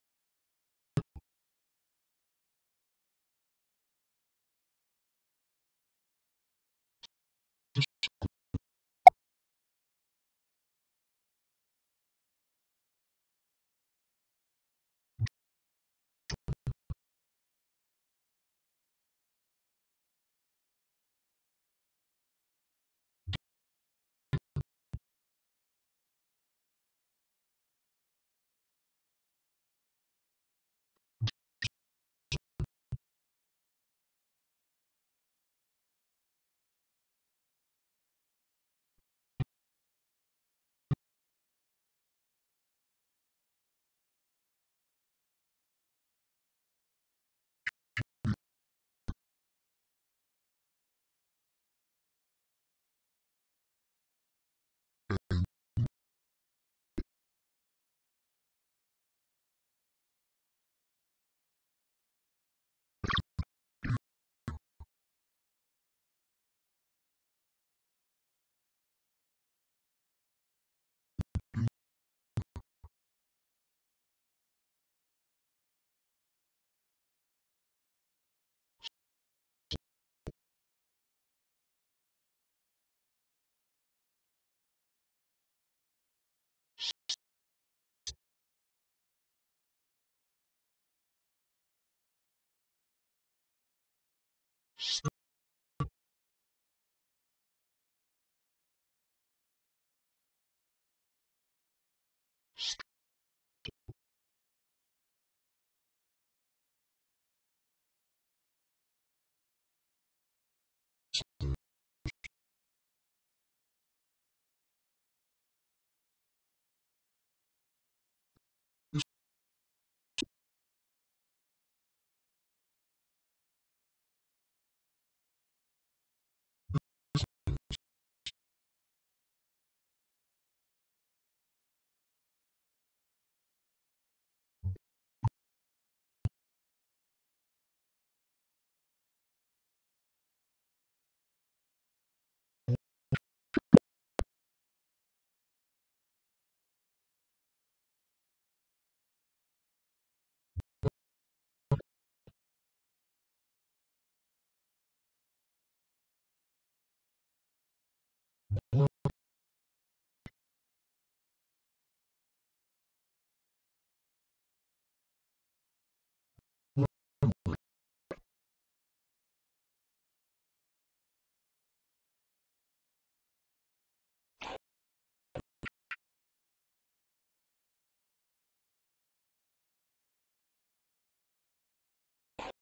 st-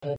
st-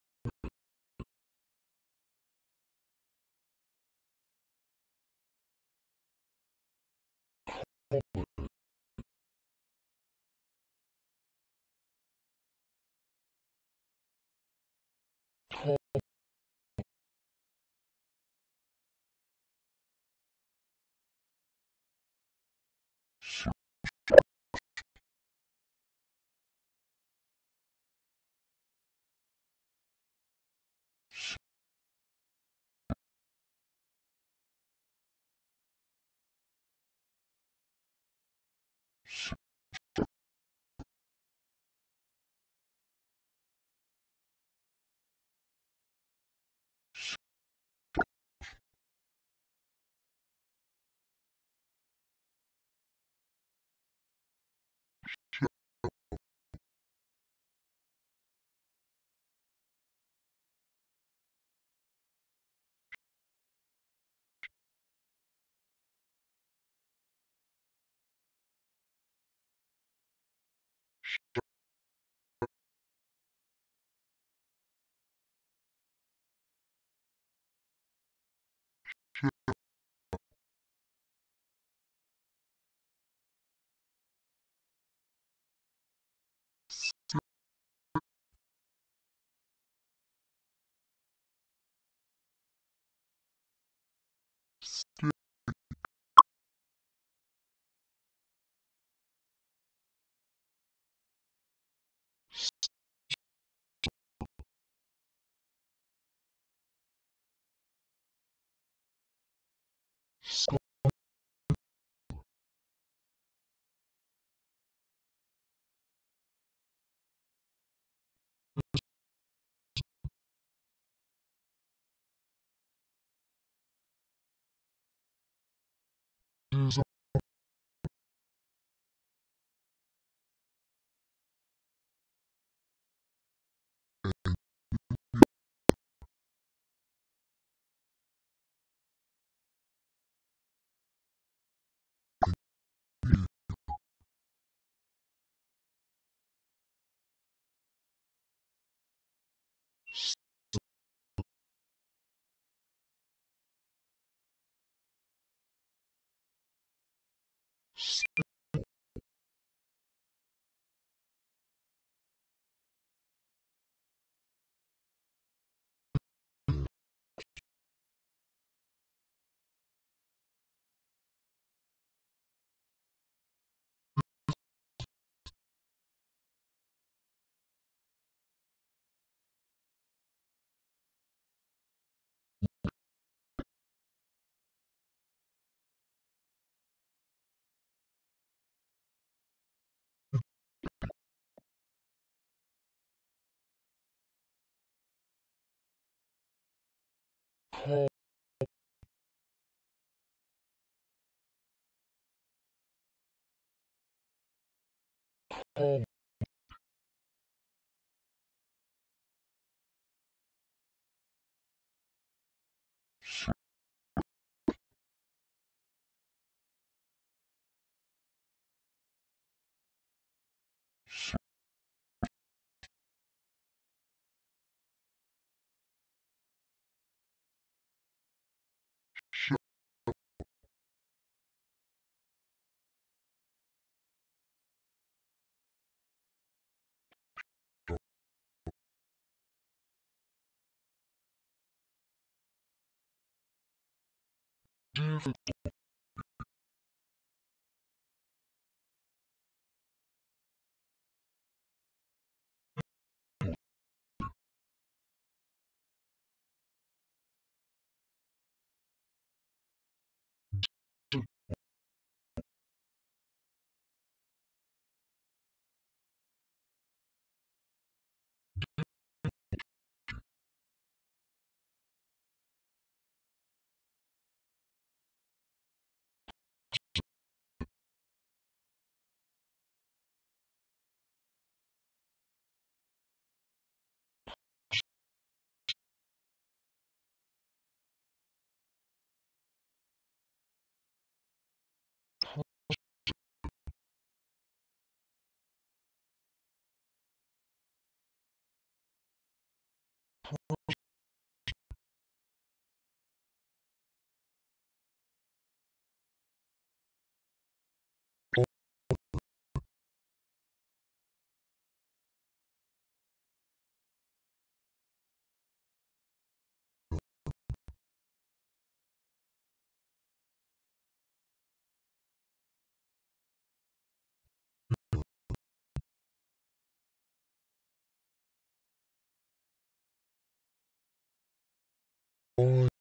hall hall difficult, boy,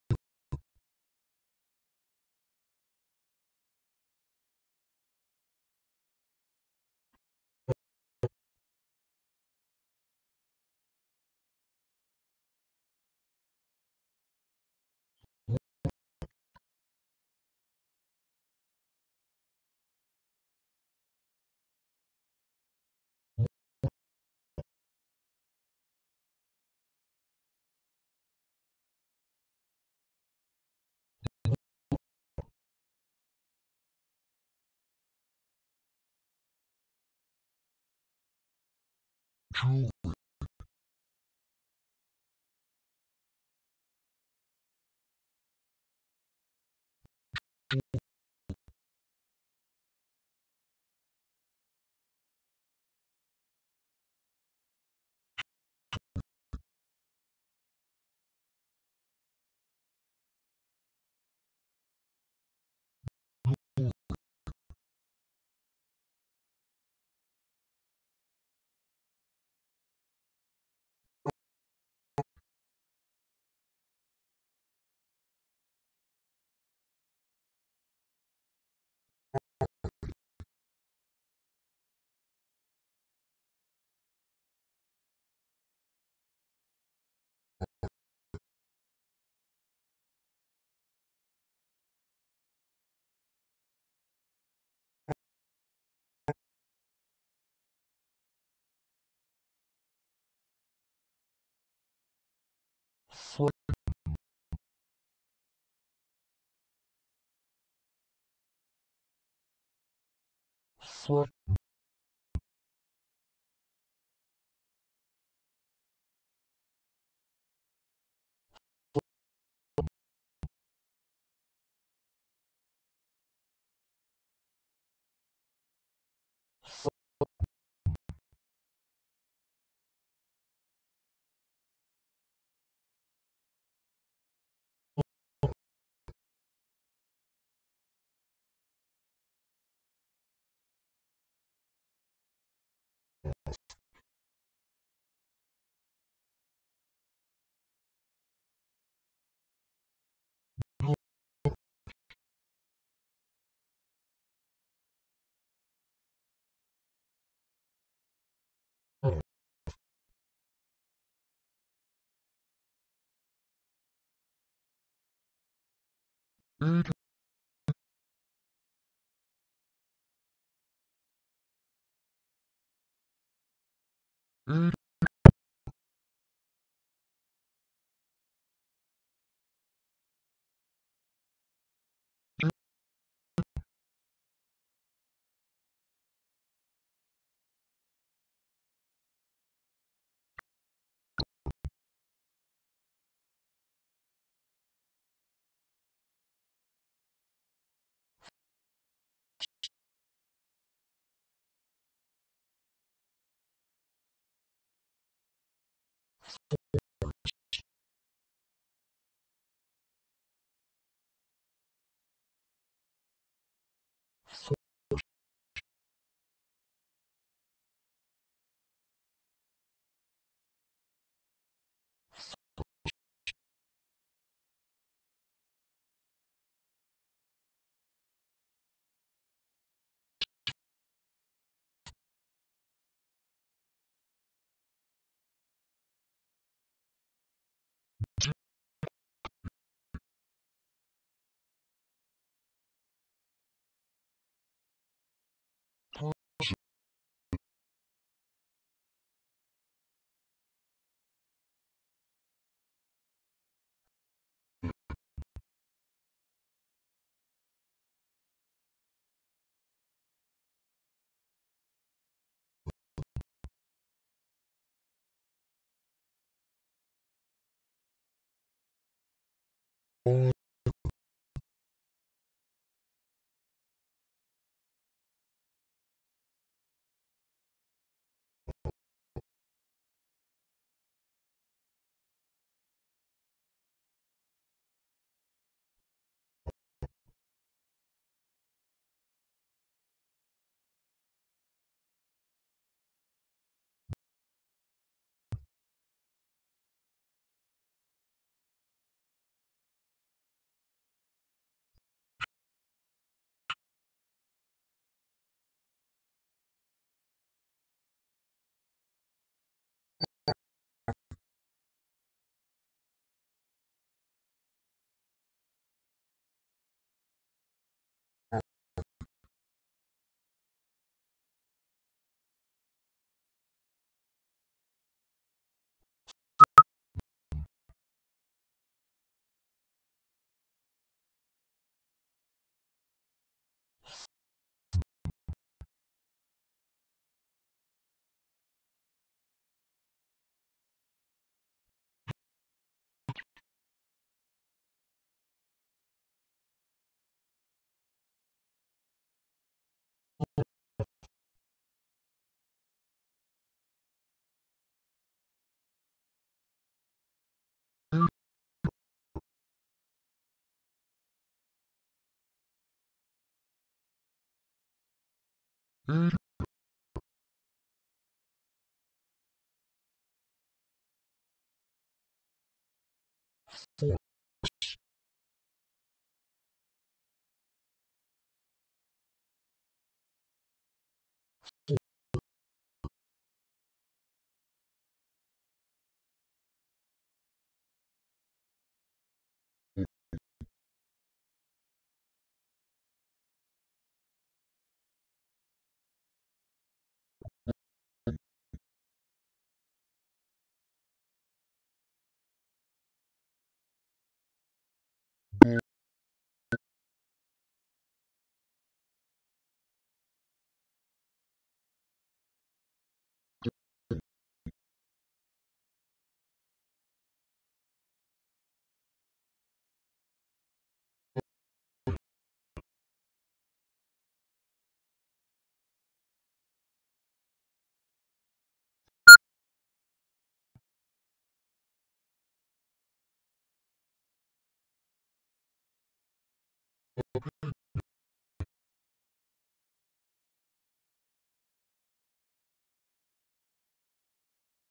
出轨 password Ada, Ada, boy eight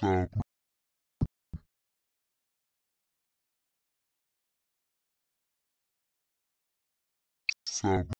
WhatsApp. WhatsApp.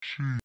是。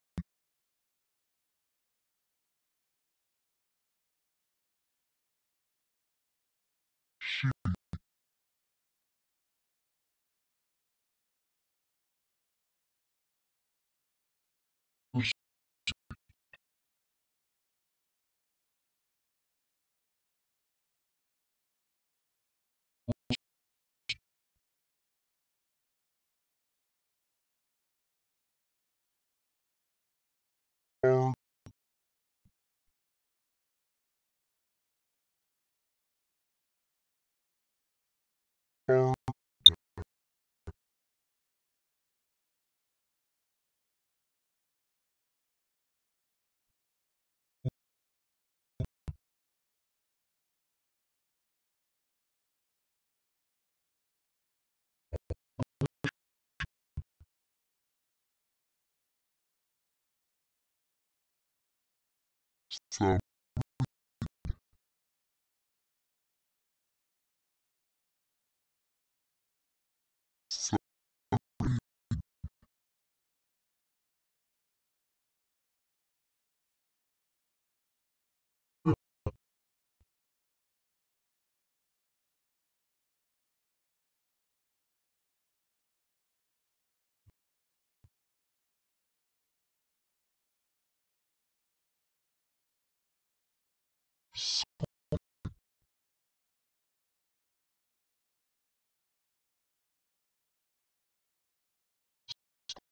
Sub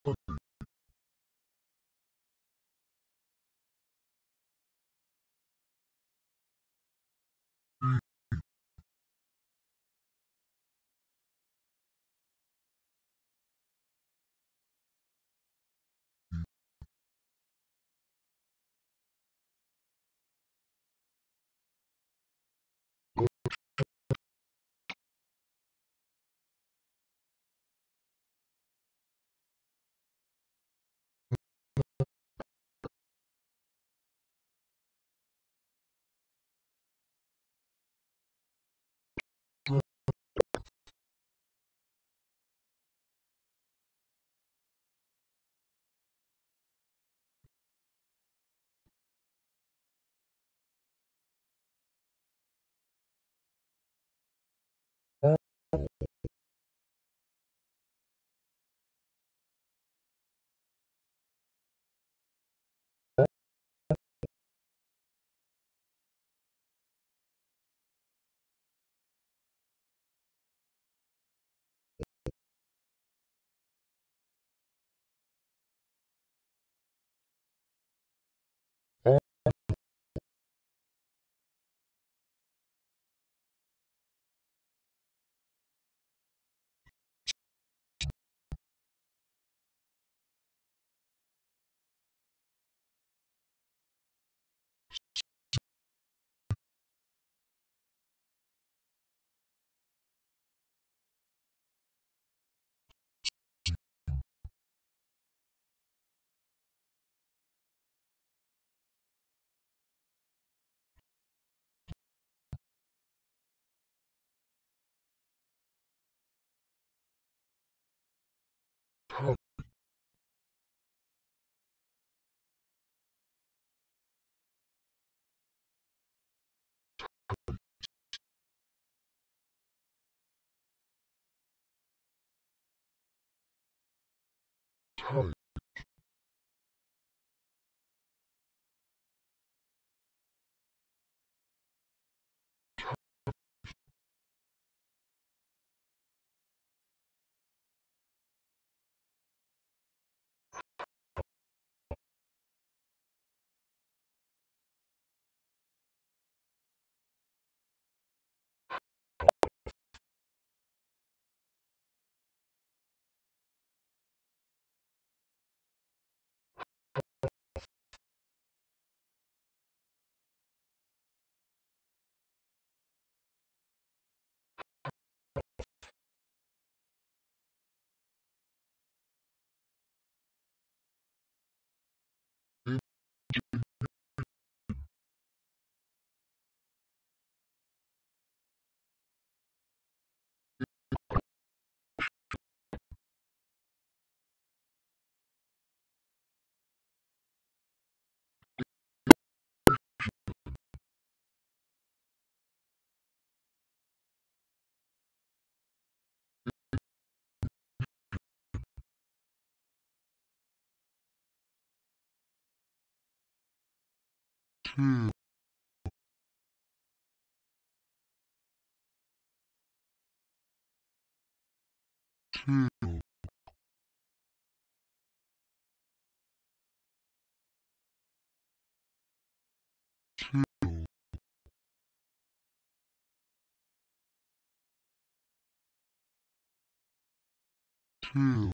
button tight, tight, chill, chill, chill,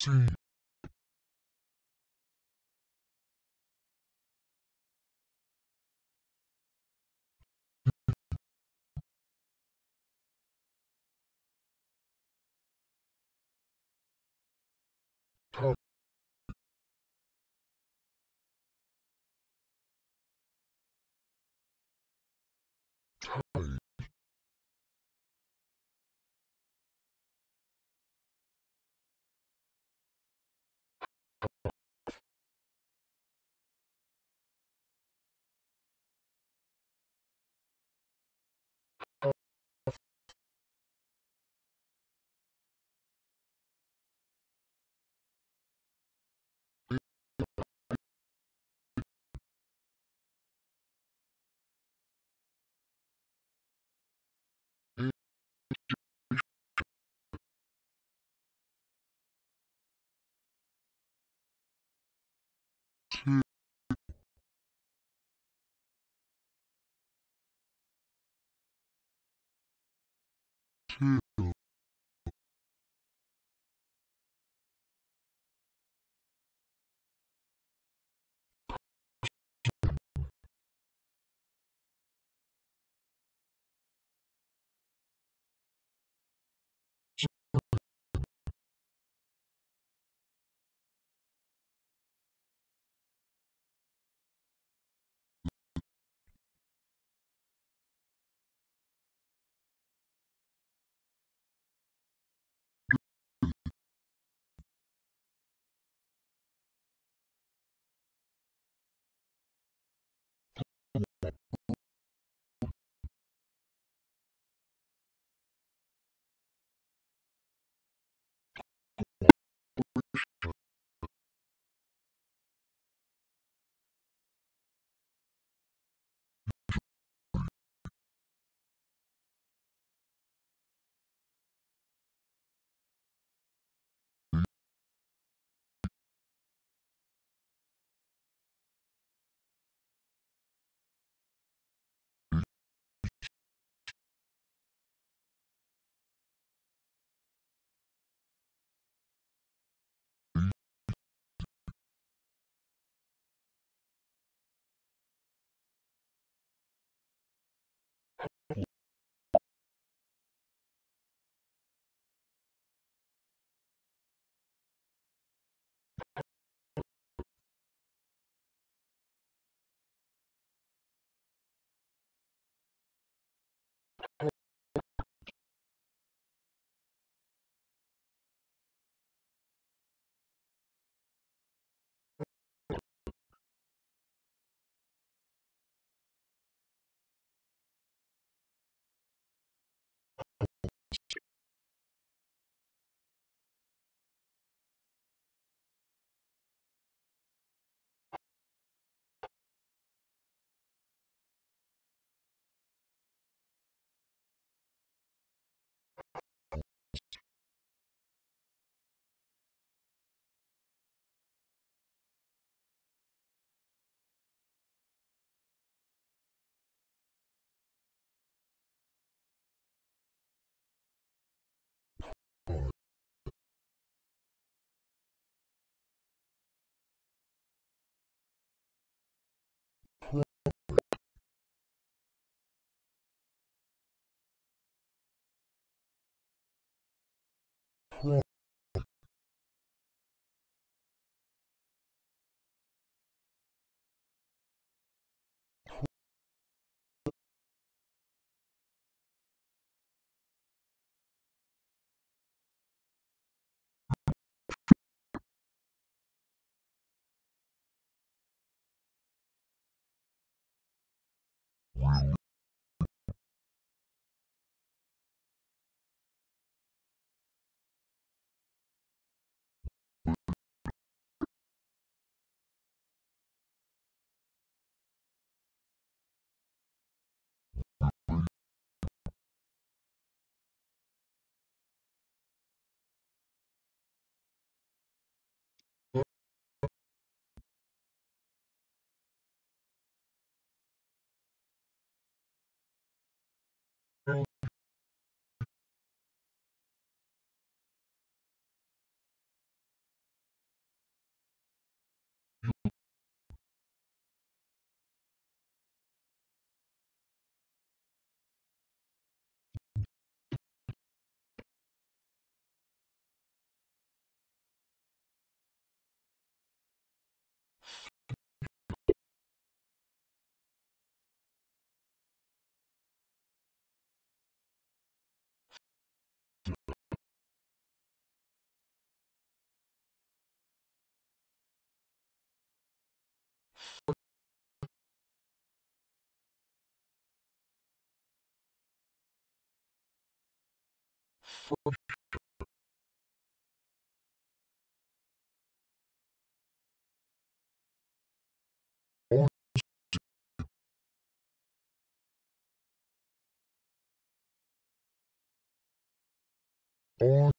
see, tight, fofo on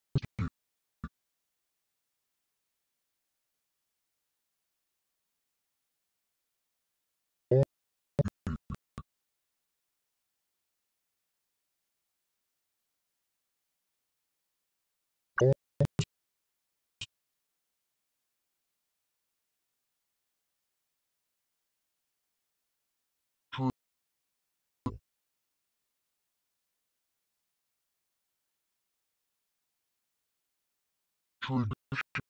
tradition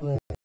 对。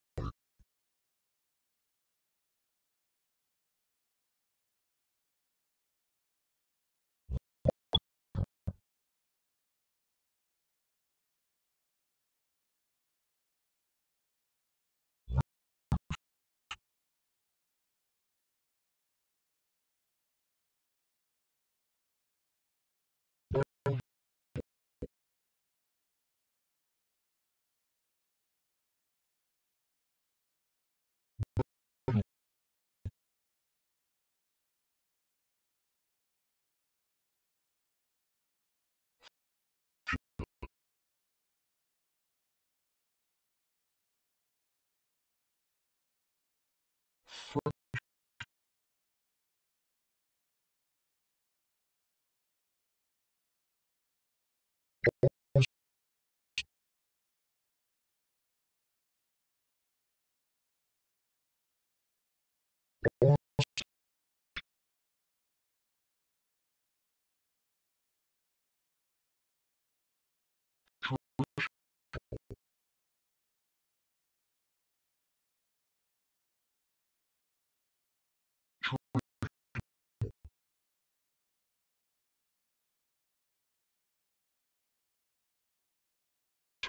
Plans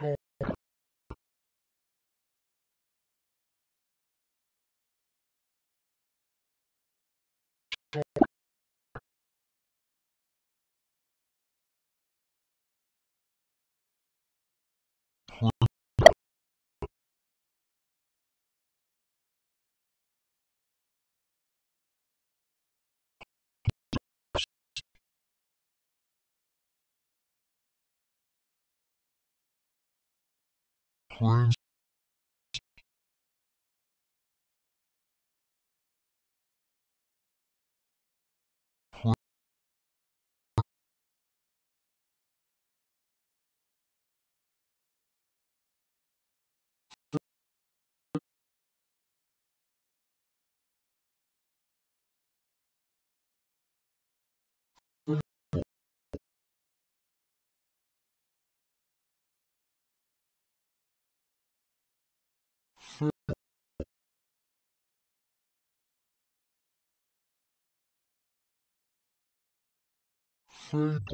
Thank you. Prince Prince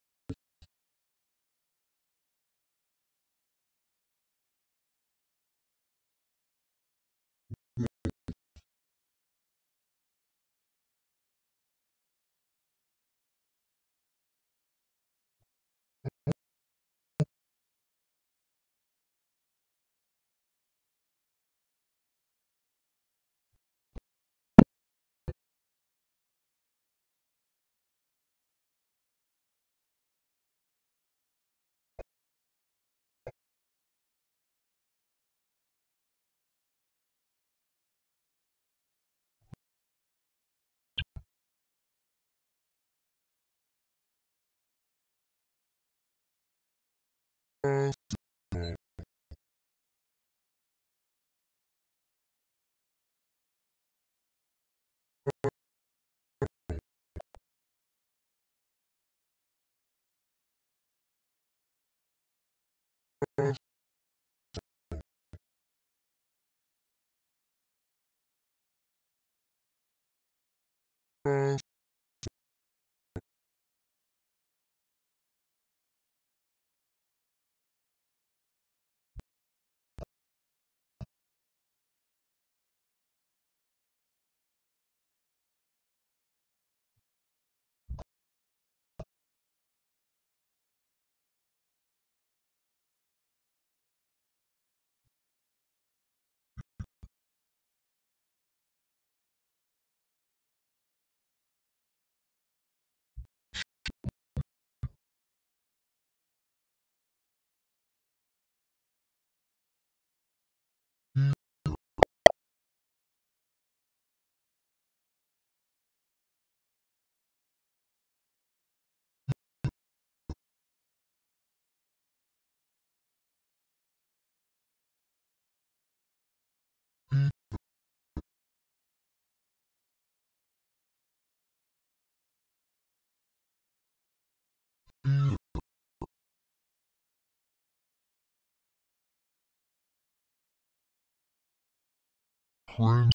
Phil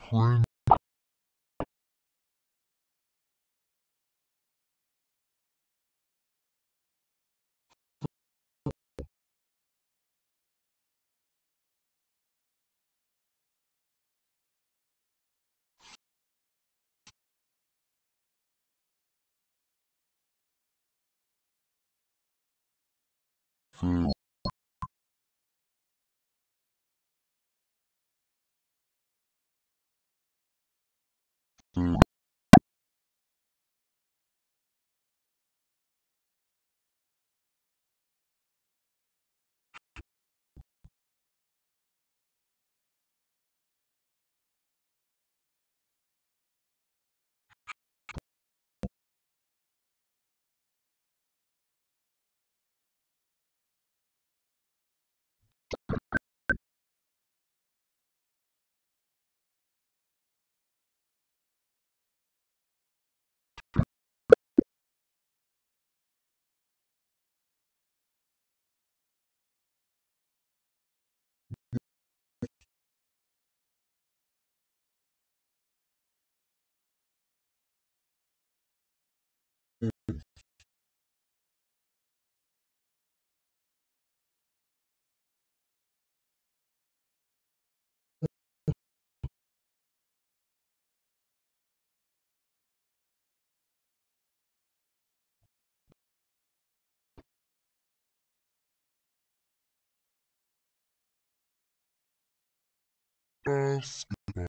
Phil basketball top, basketball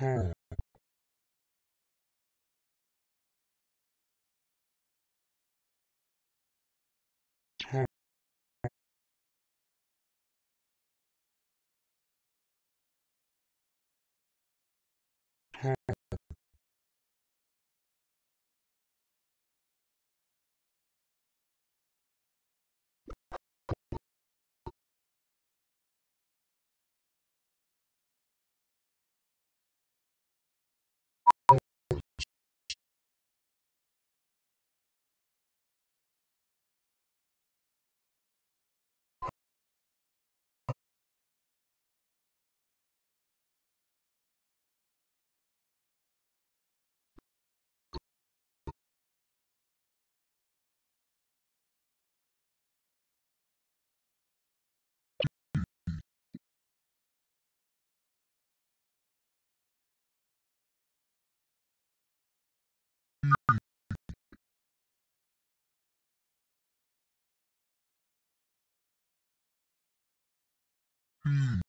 Ừ. ha. Ha. B,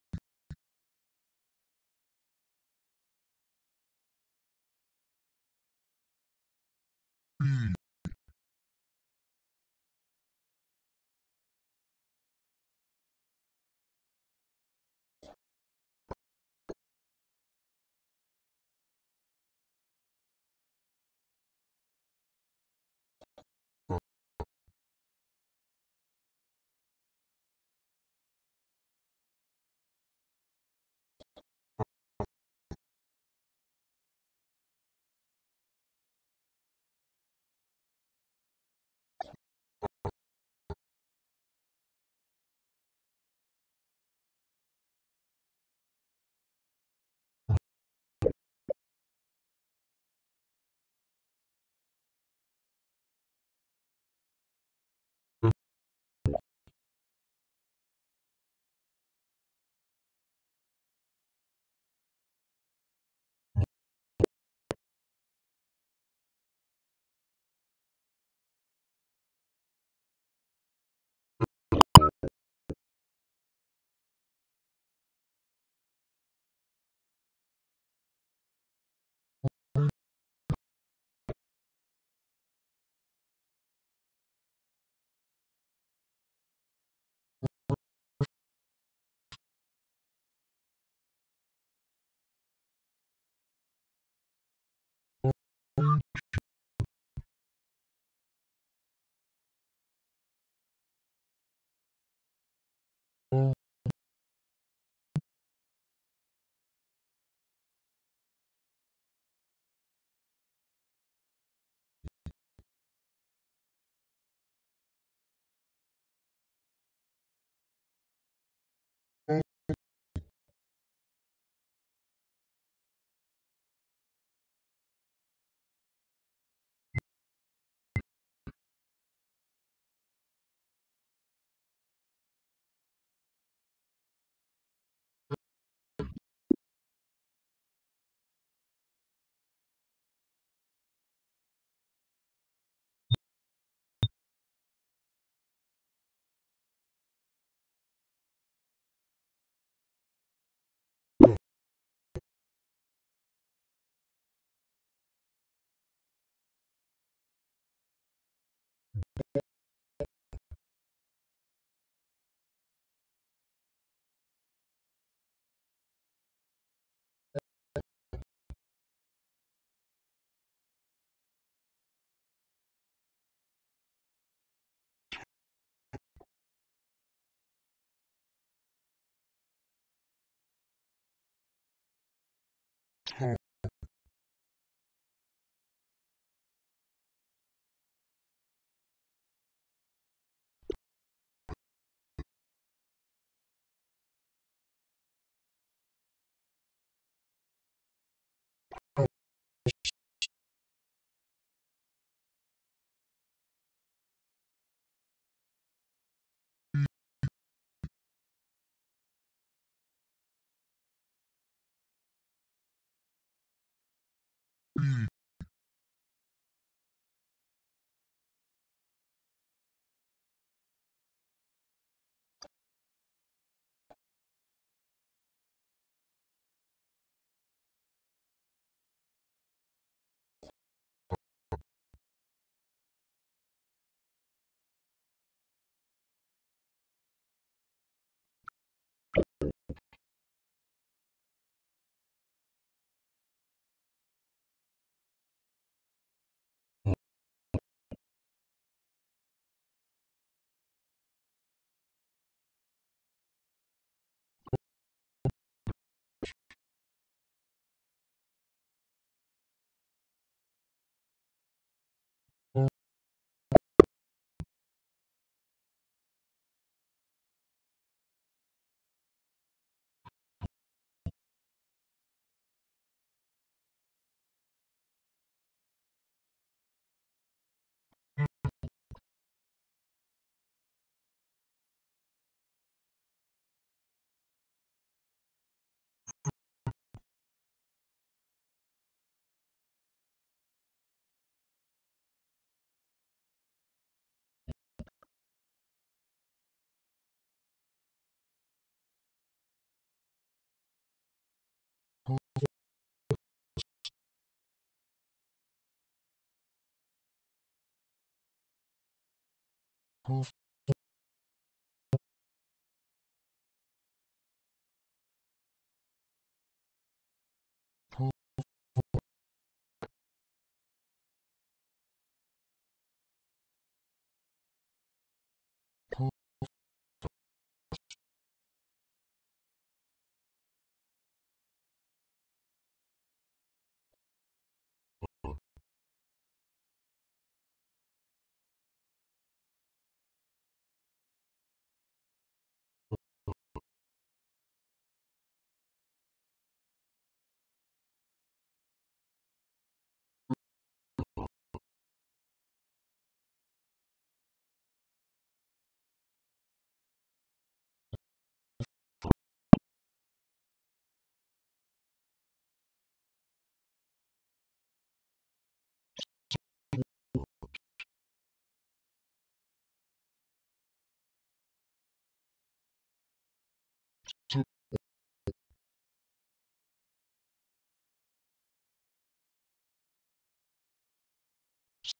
B,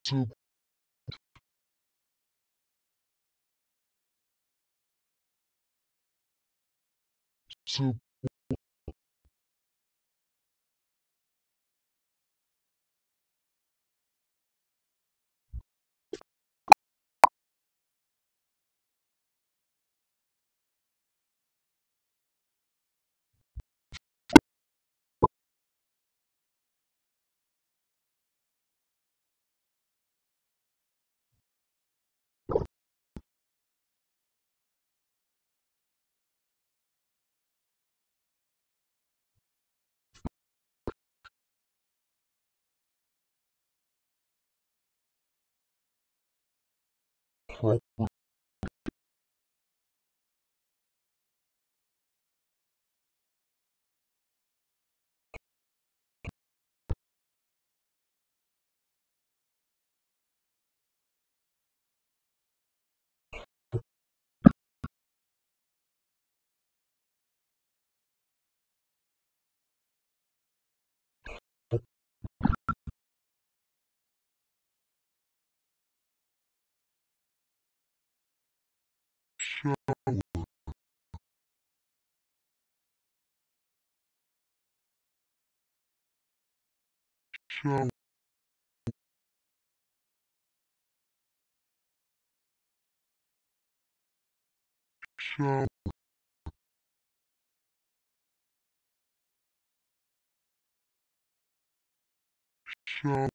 two two 我 Show. Show.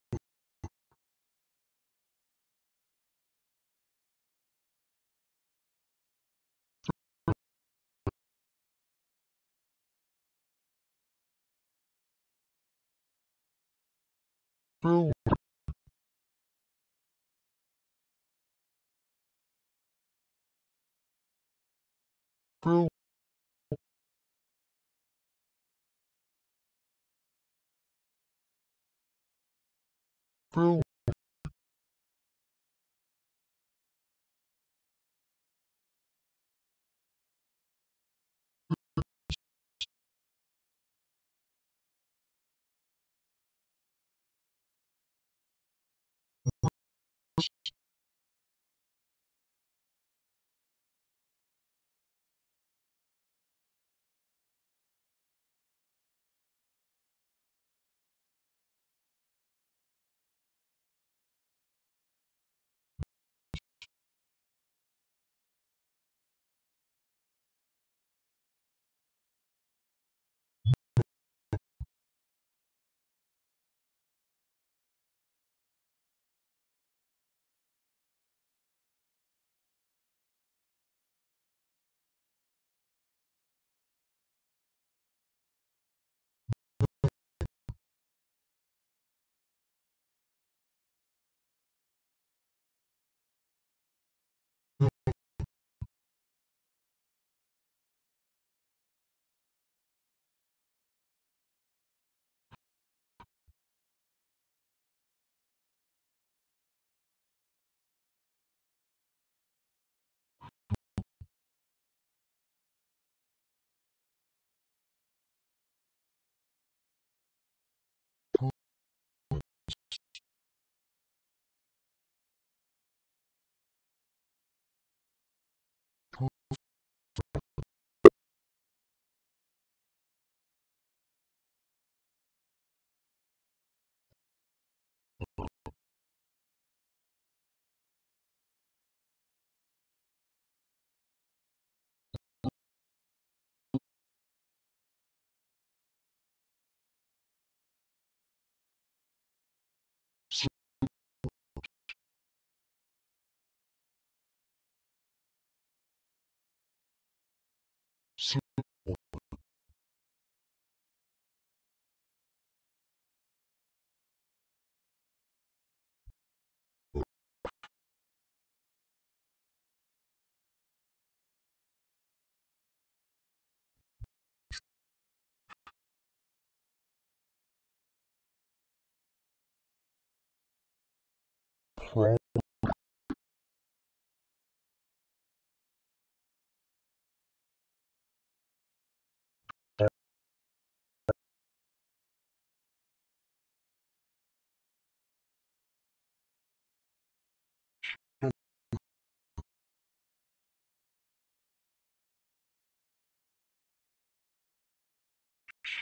Shower shower shower film film film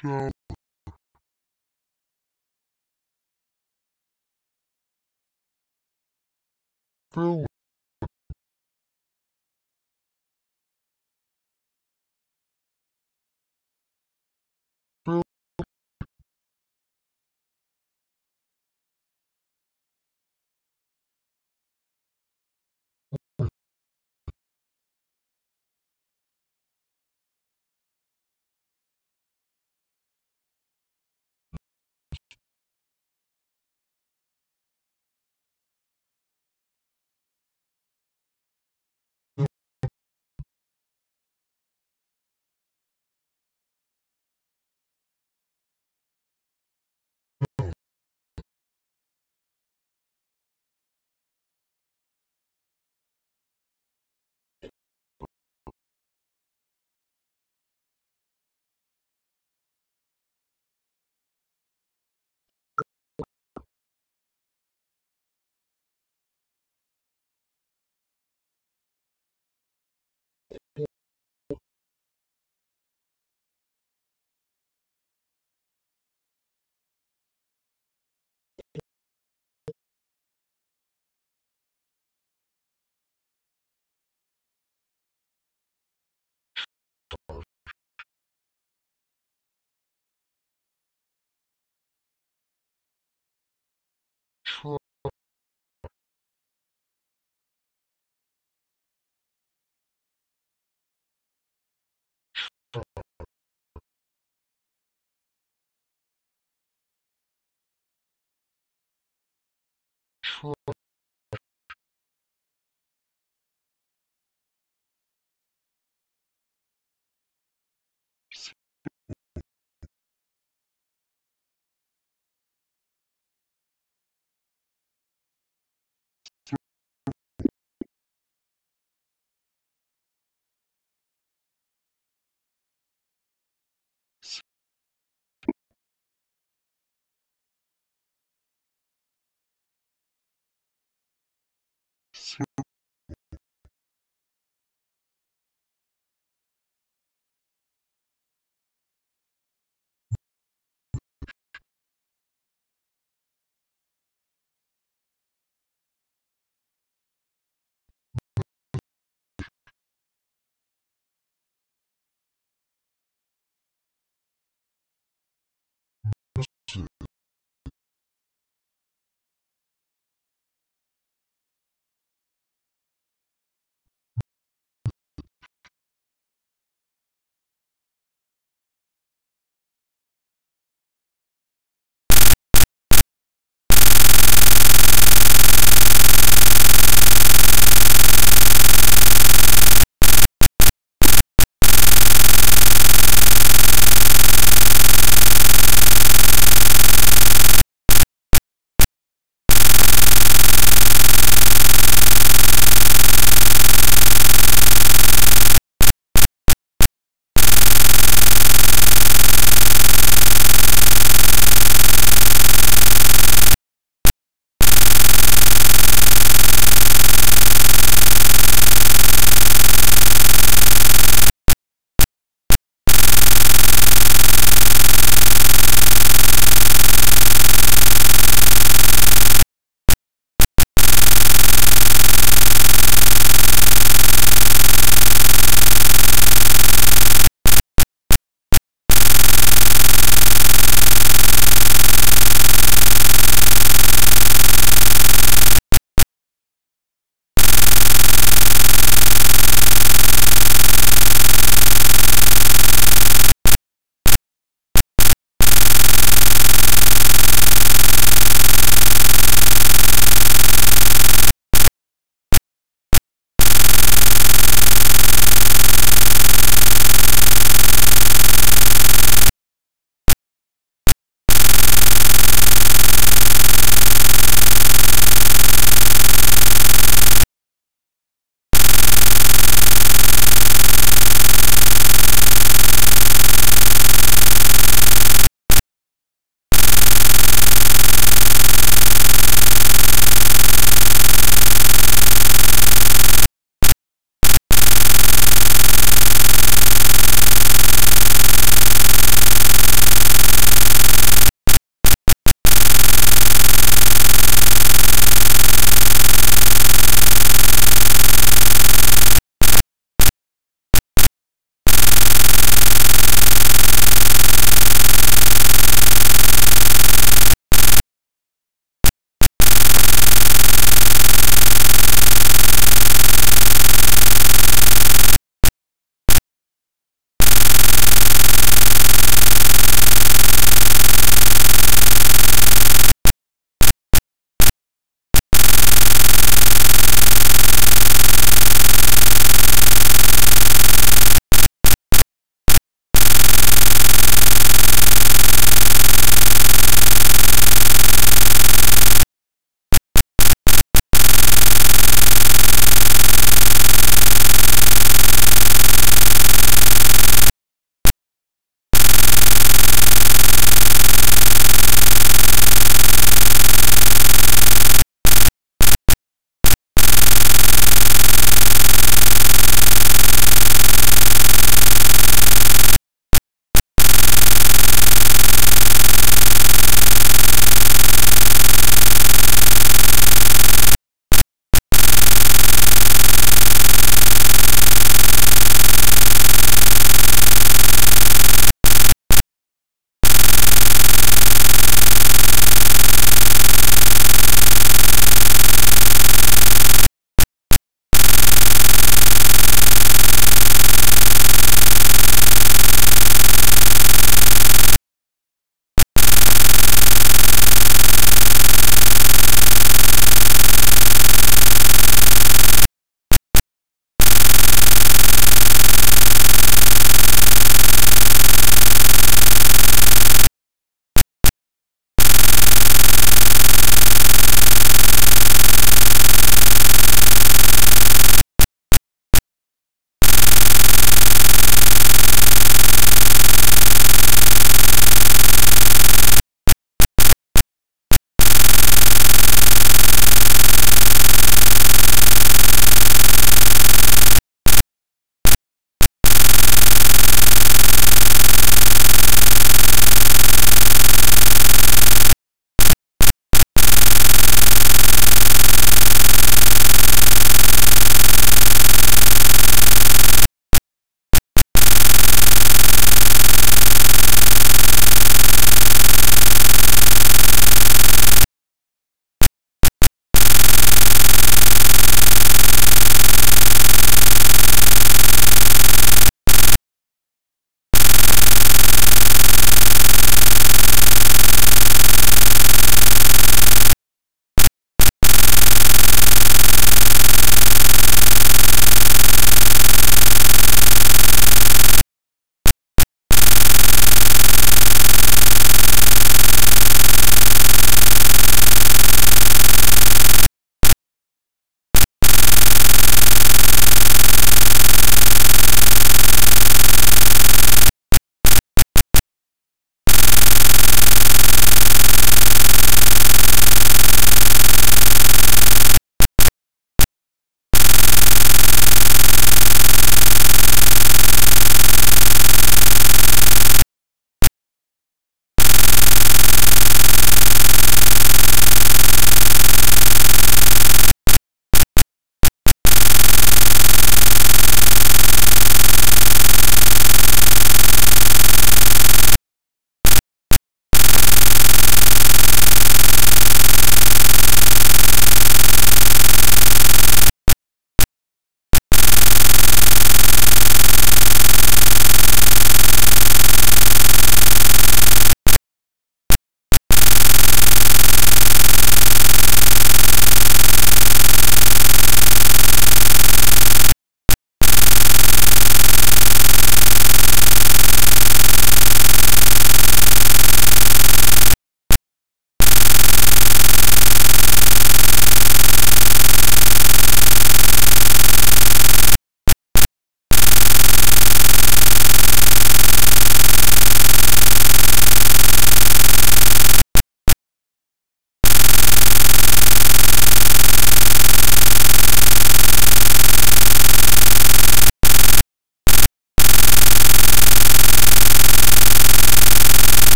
film film for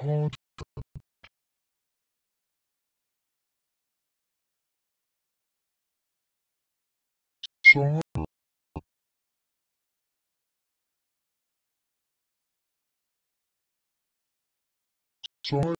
Silent silent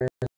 years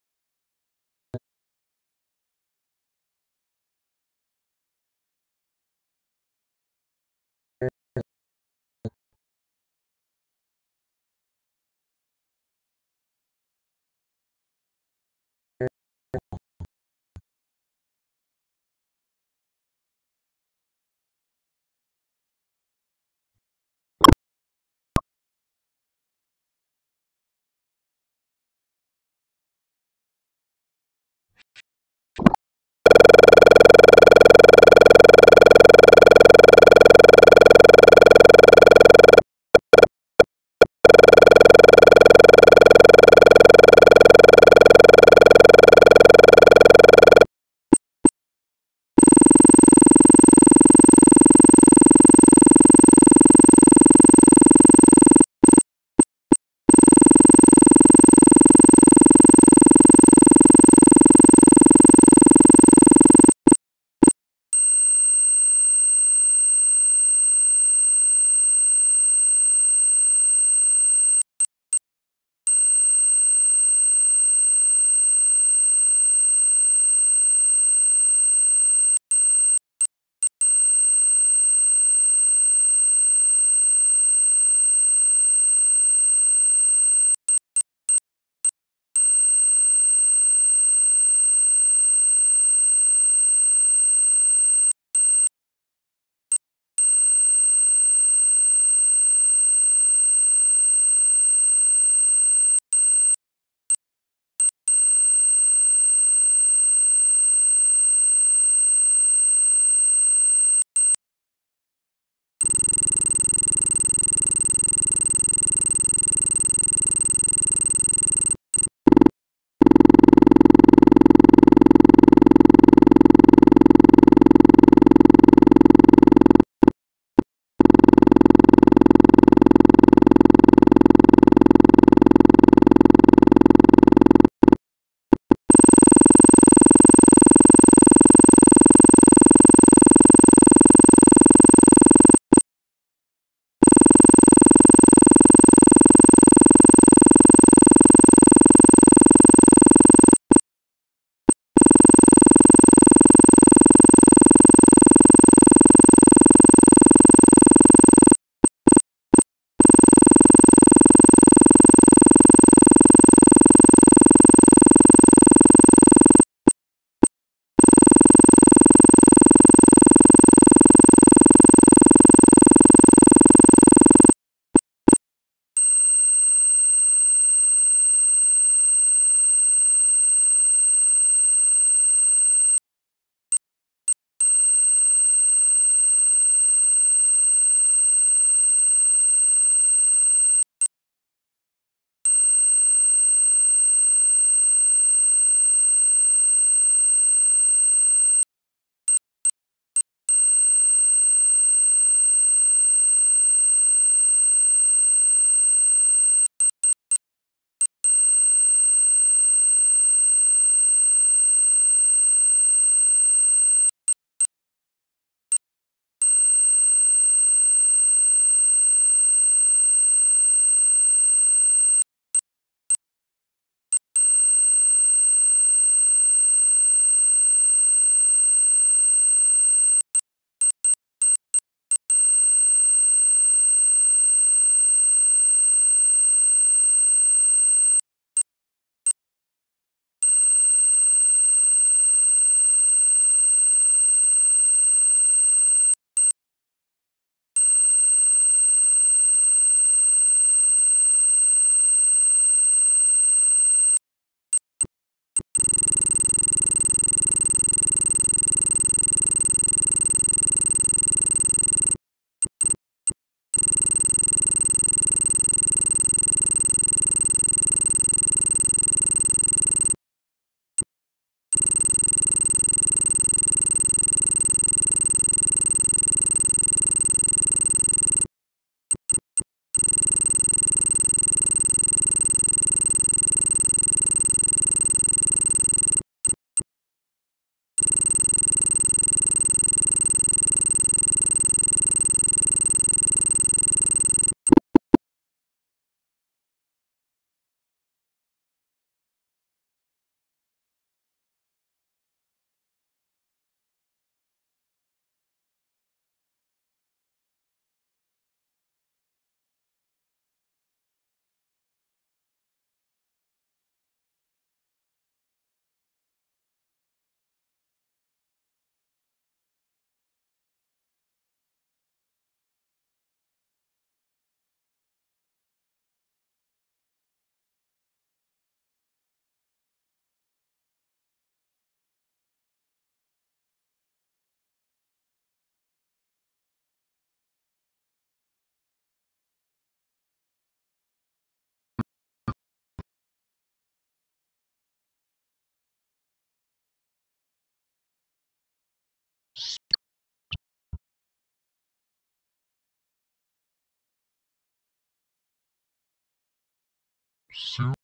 Soon.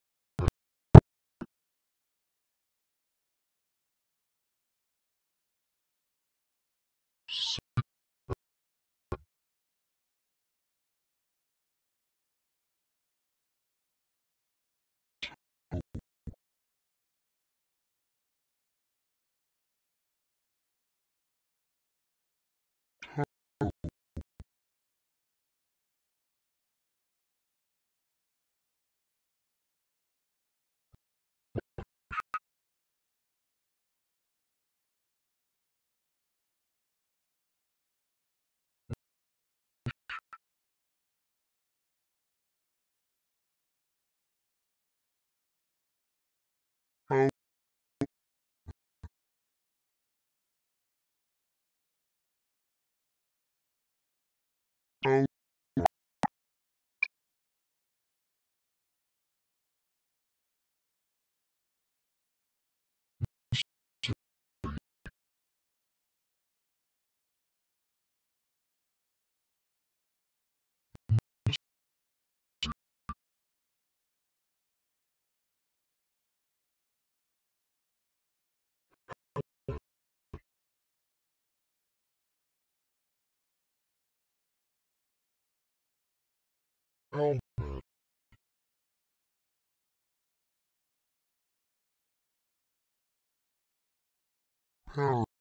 Oh, Helmet. Parrot. Hmm.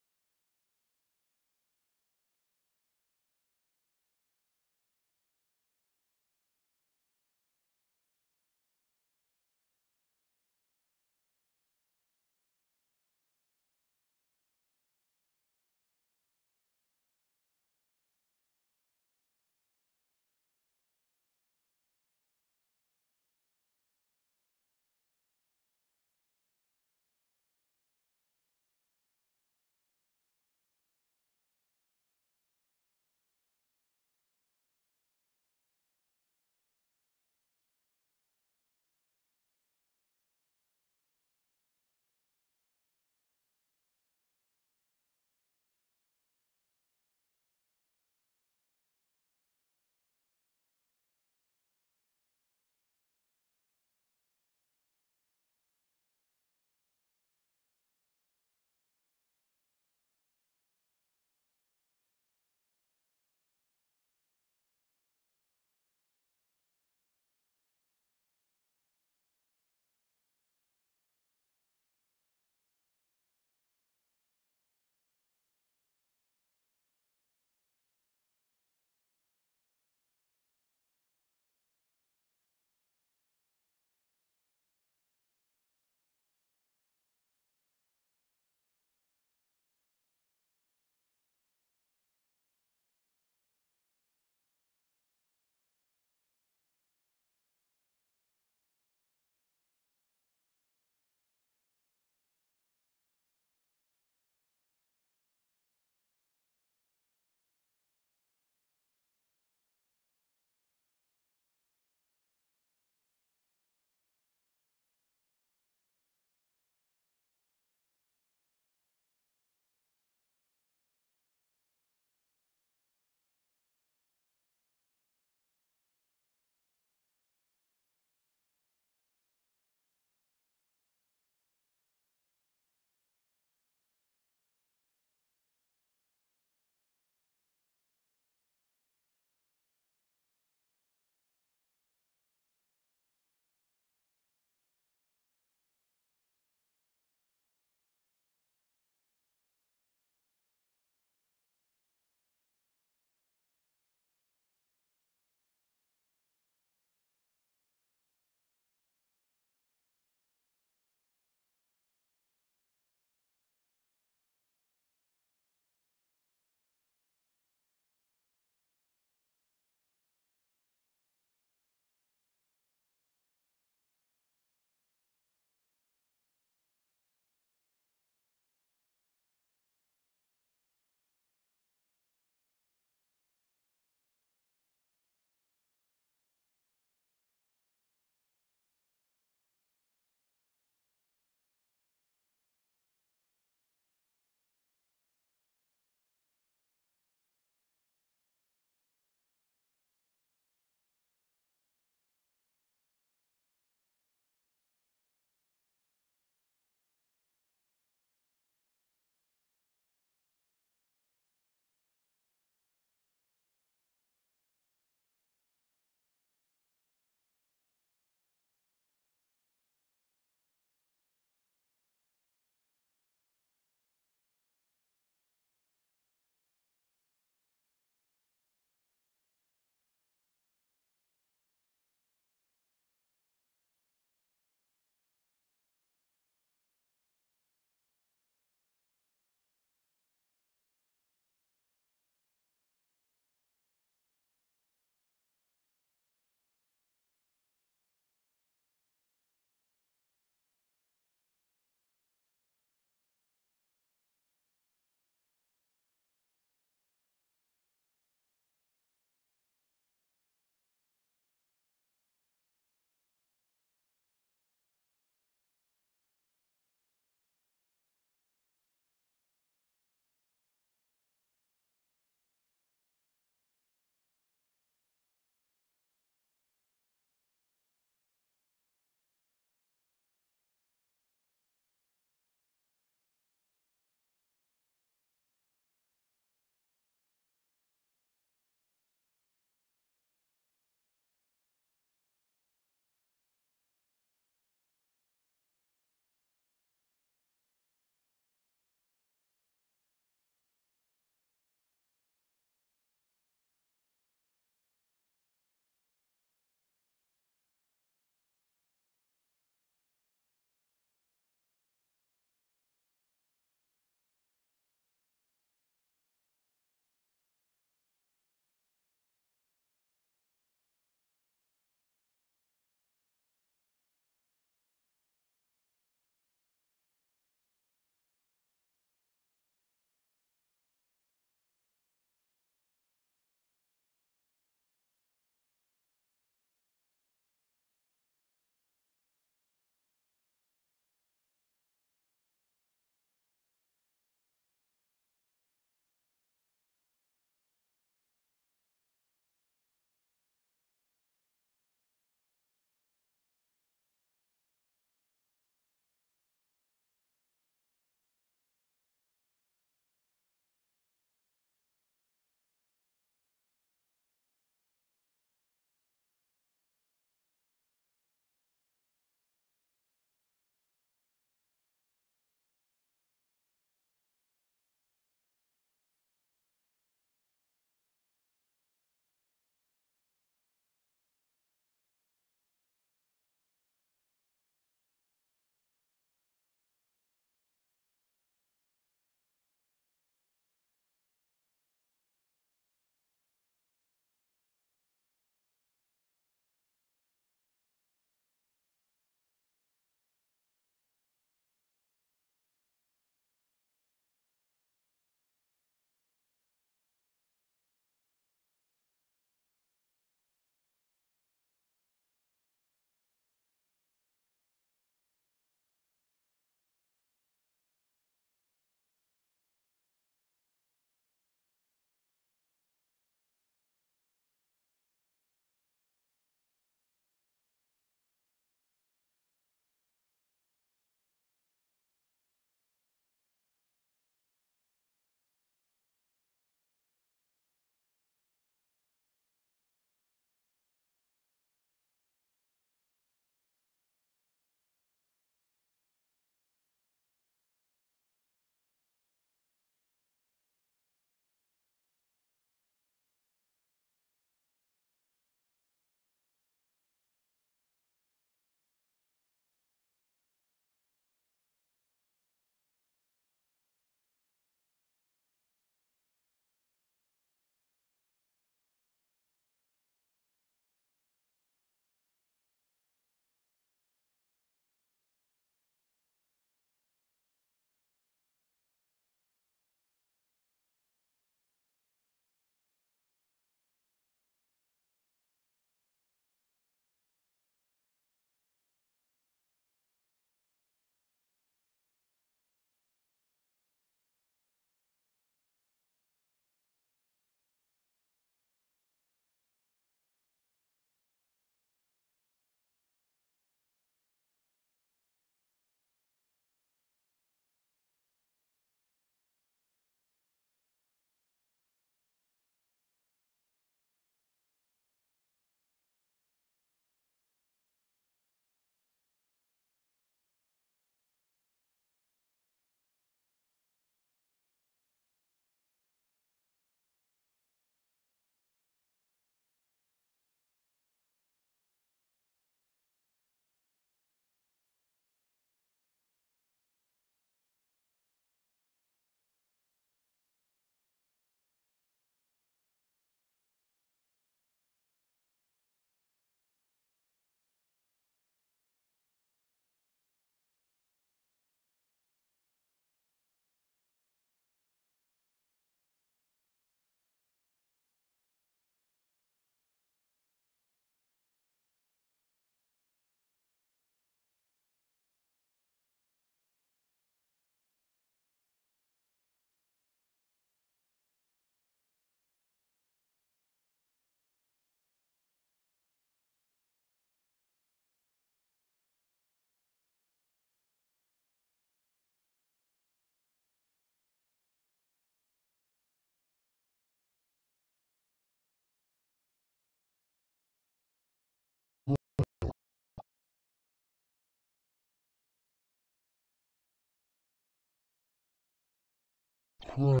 Cry,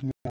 slide,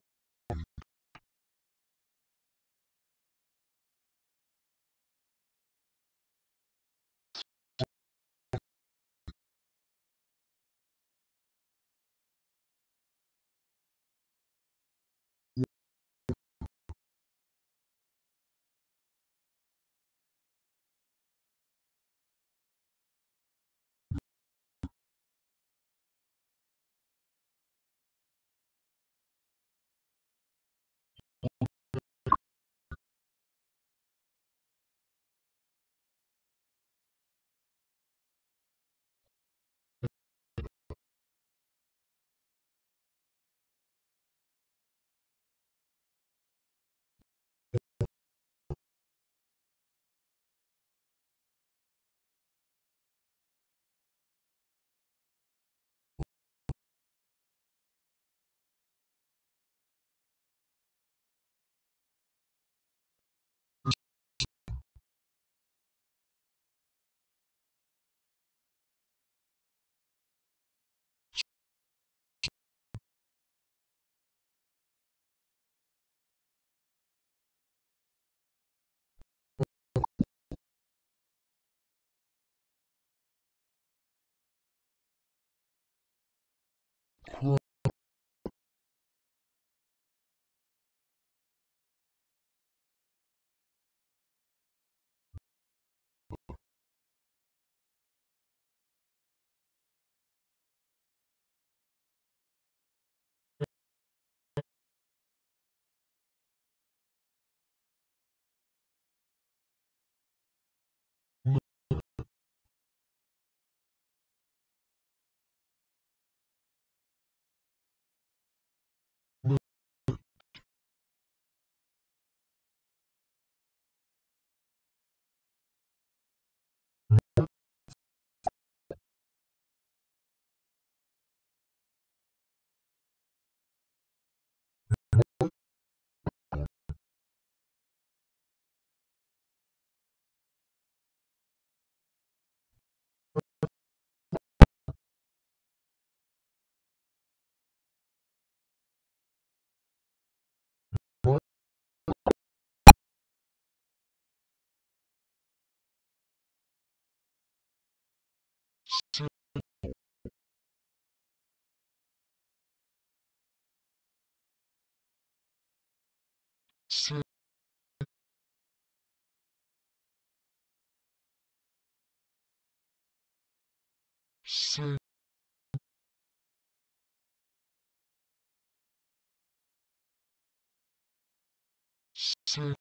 Spy.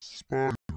Spy.